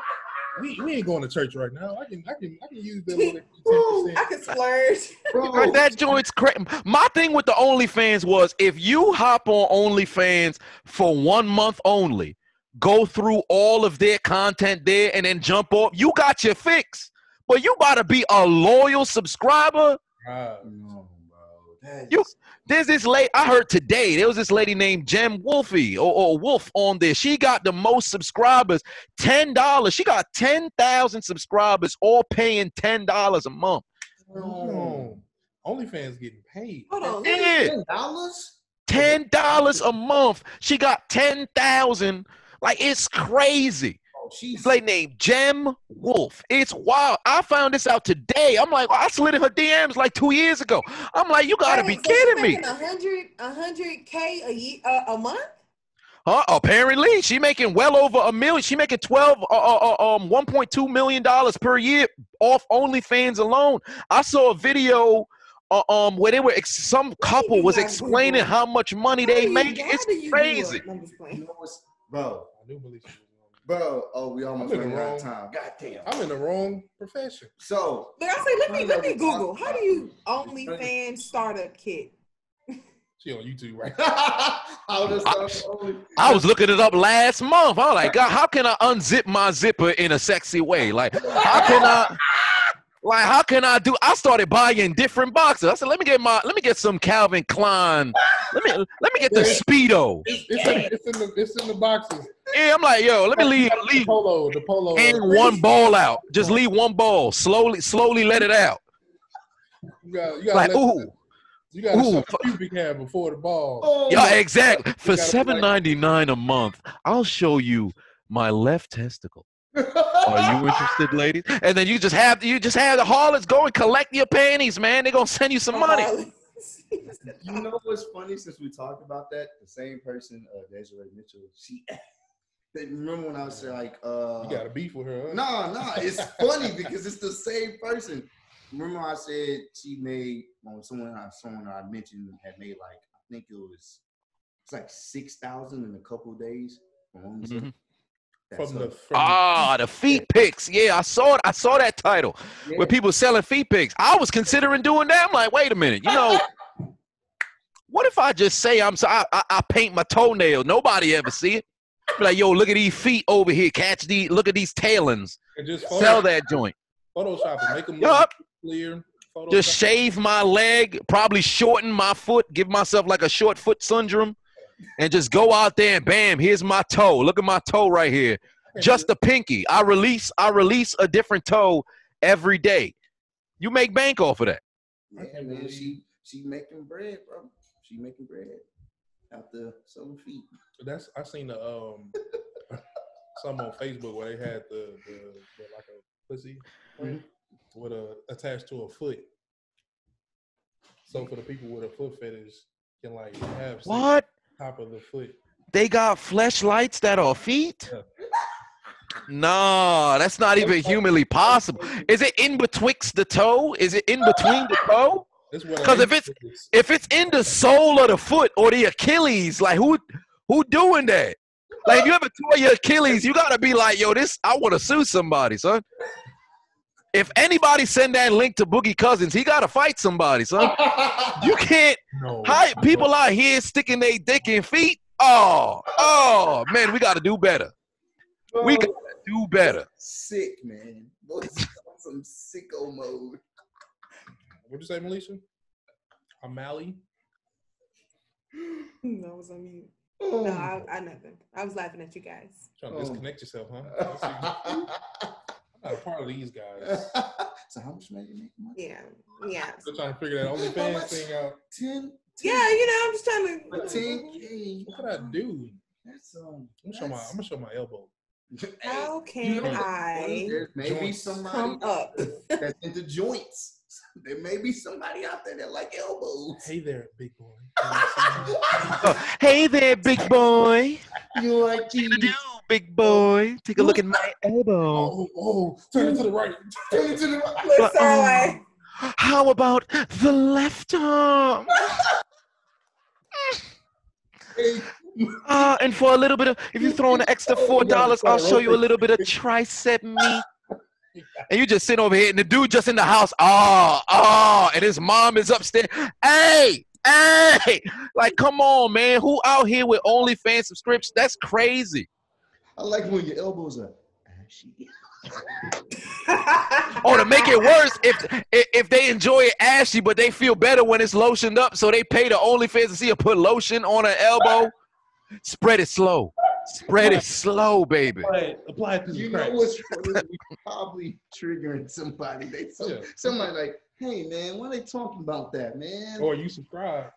We, we ain't going to church right now. I can I can I can use that little Woo, ten I can splurge. Bro, that joint's crazy. My thing with the OnlyFans was if you hop on OnlyFans for one month only, go through all of their content there, and then jump off, you got your fix. But you gotta be a loyal subscriber. No, bro. That You- is- There's this lady I heard today. There was this lady named Jem Wolfie or, or Wolf on there. She got the most subscribers, ten dollars. She got ten thousand subscribers, all paying ten dollars a month. no. OnlyFans getting paid. Hold on. $10? ten dollars a month. She got ten thousand. Like it's crazy. She's This lady named Jem Wolf. It's wild. I found this out today. I'm like, I slid in her DMs like two years ago. I'm like, you gotta be so kidding me. A hundred, a hundred k a year, uh, a month. Huh? Apparently, she making well over a million. She making twelve, uh, uh, uh, um, one point two million dollars per year off OnlyFans alone. I saw a video, uh, um, where they were ex- some couple was explaining how much money How they make. It's do you do crazy. it? I'm You know what's, bro, I do believe she was bro. Oh, we almost I'm in the out of wrong- time. God damn. I'm in the wrong profession. So, But I say, let me let me Google. How do you this. OnlyFans startup kit? She on YouTube right I'll just start only. Oh, I was looking it up last month. I was like, God, how can I unzip my zipper in a sexy way? Like, how can I? Like, how can I do? I started buying different boxes. I said, let me get my, let me get some Calvin Klein. Let me, let me get the speedo. It's, it's, in, it's in the it's in the boxes. Yeah, I'm like, yo, let me leave, The leave, polo, the polo. and one ball out. Just leave one ball. Slowly, slowly let it out. You got you got Like, let, ooh, you got to ooh, show the pubic hair before the ball. Oh, yeah, exactly. For gotta be seven ninety nine a month, I'll show you my left testicle. Are you interested, ladies? And then you just have you just have the harlots go and collect your panties, man. They're gonna send you some money. You know what's funny? Since we talked about that, the same person, uh, Desiree Mitchell, she. Remember when I was like, uh, You got a beef with her. Huh? No, no, it's funny because it's the same person. Remember I said she made well, someone I someone I mentioned had made like I think it was it's like six thousand in a couple of days from OnlyFans. Mhm. That's From the up. from Ah, the feet pics. Yeah, I saw it. I saw that title Yeah. where people selling feet pics. I was considering doing that. I'm like, wait a minute. You know, what if I just say I'm so I, I, I paint my toenail? Nobody ever see it. Be like, yo, look at these feet over here. Catch these. Look at these tailings. and just Sell that joint. Photoshop it, make them Yup. clear. Photoshop. Just shave my leg, probably shorten my foot, give myself like a short foot syndrome, and just go out there and bam, here's my toe. Look at my toe right here. Just the pinky. I release, I release a different toe every day. You make bank off of that. I Yeah, man, she she making bread, bro. She making bread out the selling feet. That's I seen the um some on Facebook where they had the, the, the like a pussy Mhm. with a attached to a foot. So for the people with a foot fetish can like have sex What? Top of the foot. They got fleshlights that are feet? Nah, that's not even humanly possible. Is it in betwixt the toe? Is it in between the toe? That's what I 'Cause if it's- If it's in the sole of the foot or the Achilles, like who who doing that? Like if you ever tore your Achilles, you gotta be like, yo, this I want to sue somebody, son. If anybody send that link to Boogie Cousins, he gotta fight somebody, son. You can't. no, Hi, people out here sticking their dick in feet. Oh, oh, man, we gotta do better. We gotta do better. sick, man. Boys on some sicko mode. What'd you say, Melissa? O'Malley? No, I was on mute. Oh. No, I, I nothing. I was laughing at you guys. Trying to Oh. disconnect yourself, huh? I'm not part of these guys. so how much money you make? Money? Yeah, yeah, Still trying to figure that OnlyFans thing out. Ten. yeah. You know, I'm just trying A to. ten K. What could I do? That's um. I'm gonna show my. I'm gonna show my elbow. How you can know, I There may be somebody come up? that's into joints. There may be somebody out there that like elbows. Hey there, big boy. Can you see me? Hey there, big boy. you like Do, big boy. Take a look at my oh, oh, elbow. Oh, oh, turn it to the right. Turn it to the right. Look, Starlight. Um, how about the left arm? Uh, and for a little bit of, if you throw in an extra oh, four dollars, I'll show you a little bit of tricep meat. And you just sit over here, and the dude just in the house, oh, oh, and his mom is upstairs. Hey, hey, like, come on, man. Who out here with OnlyFans subscriptions? That's crazy. I like when your elbows are ashy. Or oh, to make it worse, if if if they enjoy it ashy, but they feel better when it's lotioned up, so they pay the OnlyFans to see her put lotion on her elbow. Spread it slow. Spread it slow, baby. Apply it, apply it to the You know what's probably triggering somebody. They some, Yeah. somebody like, hey man, why are they talking about that, man? Or you subscribe.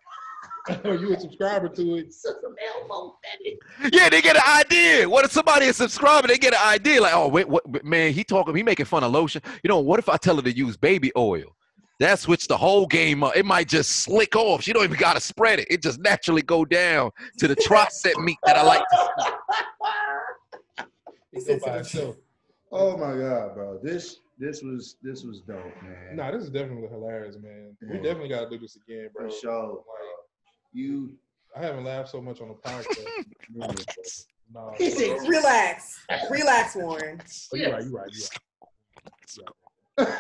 or you a subscriber to it. Some elbow fetish. Yeah, they get an idea. What if somebody is subscribing? They get an idea. Like, oh wait, what man? He talking. He making fun of lotion. You know, what if I tell her to use baby oil? That switch the whole game up. It might just slick off. She don't even gotta spread it. It just naturally go down to the tricep meat that I like. To It by itself. Oh my god, bro. This this was this was dope, man. Nah, this is definitely hilarious, man. We definitely gotta do this again, bro. for sure. Like, You I haven't laughed so much on a podcast. nah, He said- Relax, relax, Warren. oh, you're right. You're right. You're right.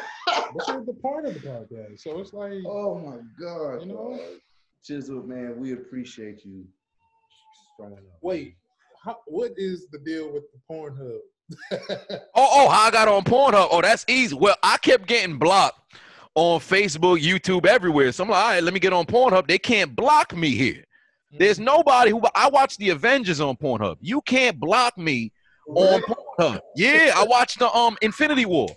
But you're the part of the podcast, so it's like Oh my god. You know? bro. Chisel, man, we appreciate you. Wait, how, what is the deal with the Pornhub? Oh, oh, how I got on Pornhub. Oh, that's easy. Well, I kept getting blocked on Facebook, YouTube, everywhere. So I'm like, all right, let me get on Pornhub. They can't block me here. There's nobody who I watch the Avengers on Pornhub. You can't block me on Pornhub. Yeah, I watched the um Infinity War.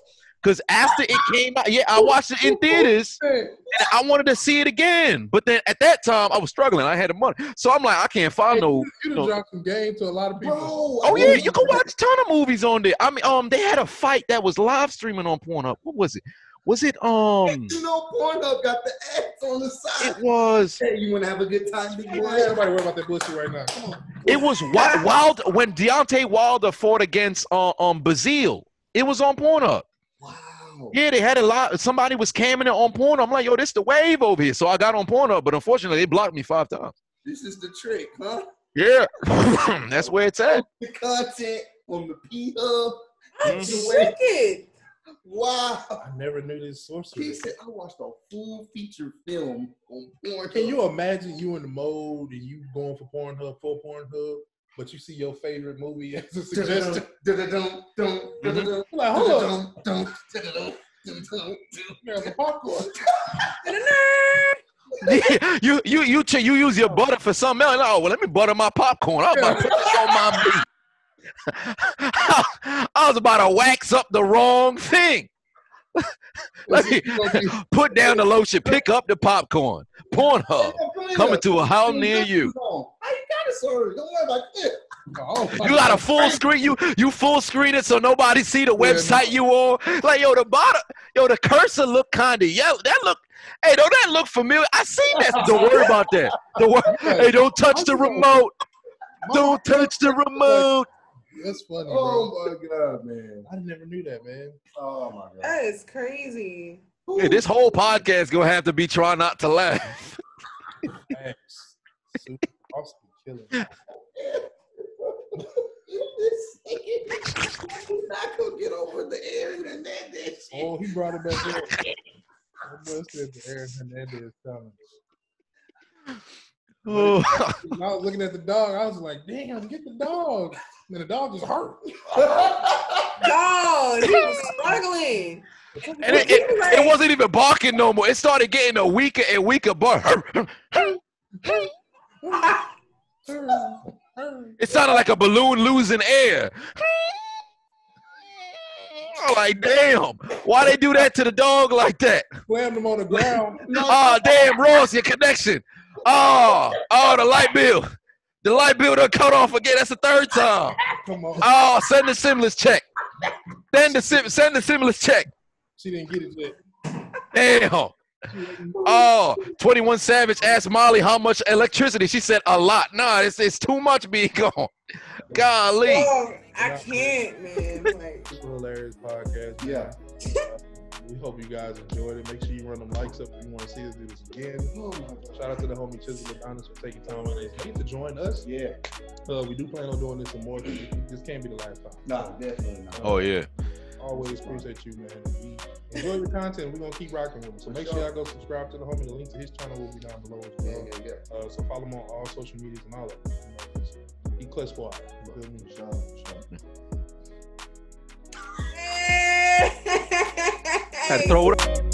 Cause after it came out, yeah, I watched it in theaters and I wanted to see it again. But then at that time I was struggling. I had the money. So I'm like, I can't find no you no- dropped some game to a lot of people. Bro, Oh yeah, you can watch a ton of movies on there. I mean, um, they had a fight that was live streaming on Pornhub. What was it? Was it um? You know, Pornhub got the ads on the side. It was Hey, you want to have a good time, big boy? Everybody worry about that bullshit right now. Come on. it was Wi- Wild when Deontay Wilder fought against uh, um Breazeale. It was on Pornhub. Wow. Yeah, they had a lot. Somebody was camming it on Pornhub. I'm like, yo, this the wave over here. So I got on Pornhub, but unfortunately, they blocked me five times. This is the trick, huh? Yeah, that's where it's at. The content on the P Hub. I'm Mhm. Shook. Wow. I never knew this sorcery. He said, I watched a full feature film on Pornhub. Can you imagine you in the mode and you going for Pornhub for Pornhub, but you see your favorite movie as a suggestion? You're mm-hmm. like, hold dun-dun-dun. there's a popcorn. you you you you use your butter for something else. Oh, well, let me butter my popcorn. I was about to put this on my meat. I was about to wax up the wrong thing. Let me put down the lotion, pick up the popcorn. Pornhub coming to a house near you. You got it, sir? Don't worry about it. Oh, You got a full screen. You you full screen it so nobody see the website you on. Like yo, the bottom, yo, the cursor look kind of yellow. That look, hey, don't that look familiar? I seen that. Don't worry about that. Don't worry. Hey, don't touch the remote. Don't touch the remote. That's funny, bro. Oh my god, man. I never knew that, man. Oh my god. That is crazy. Hey, this whole podcast gonna have to be try not to laugh. Facts. Super awesome. Killing. This nigga, He's not gonna get over the Aaron Hernandez. Oh, he brought it back up. That boy said the Aaron Hernandez comment. Oh. I was looking at the dog. I was like, damn, get the dog. And the dog just hurt. Dog, he was struggling. And it, it, it wasn't even barking no more. It started getting a weaker and weaker bark. It sounded like a balloon losing air. I'm like, damn, why they do that to the dog like that? Slammed him on the ground. Oh, damn, Ross, your connection. Oh, oh, the light bill. The light bill done cut off again. That's the third time. Come on. Oh, send the stimulus check. Send the sim- send the stimulus check. She didn't get it yet. Damn. Oh, 21 Savage asked Molly how much electricity. She said a lot. Nah, it's, it's too much being gone. Golly. Dog, I can't, man. Like, hilarious podcast. Yeah. We hope you guys enjoyed it. Make sure you run them likes up if you want to see us do this again. Oh. Shout out to the homie Chiseled Adonis for taking time out of his day to join us. Yeah. Uh, we do plan on doing this some more. This can't be the last time. No, definitely not. Oh, yeah. Always appreciate you, man. We enjoy your content. We're gonna keep rocking with it. So make sure y'all go subscribe to the homie. The link to his channel will be down below as Yeah, well. yeah, yeah. Uh, so follow him on all social medias and all that. You know, just Eclipse Squad. You feel me? Sure, sure. Had to her throat.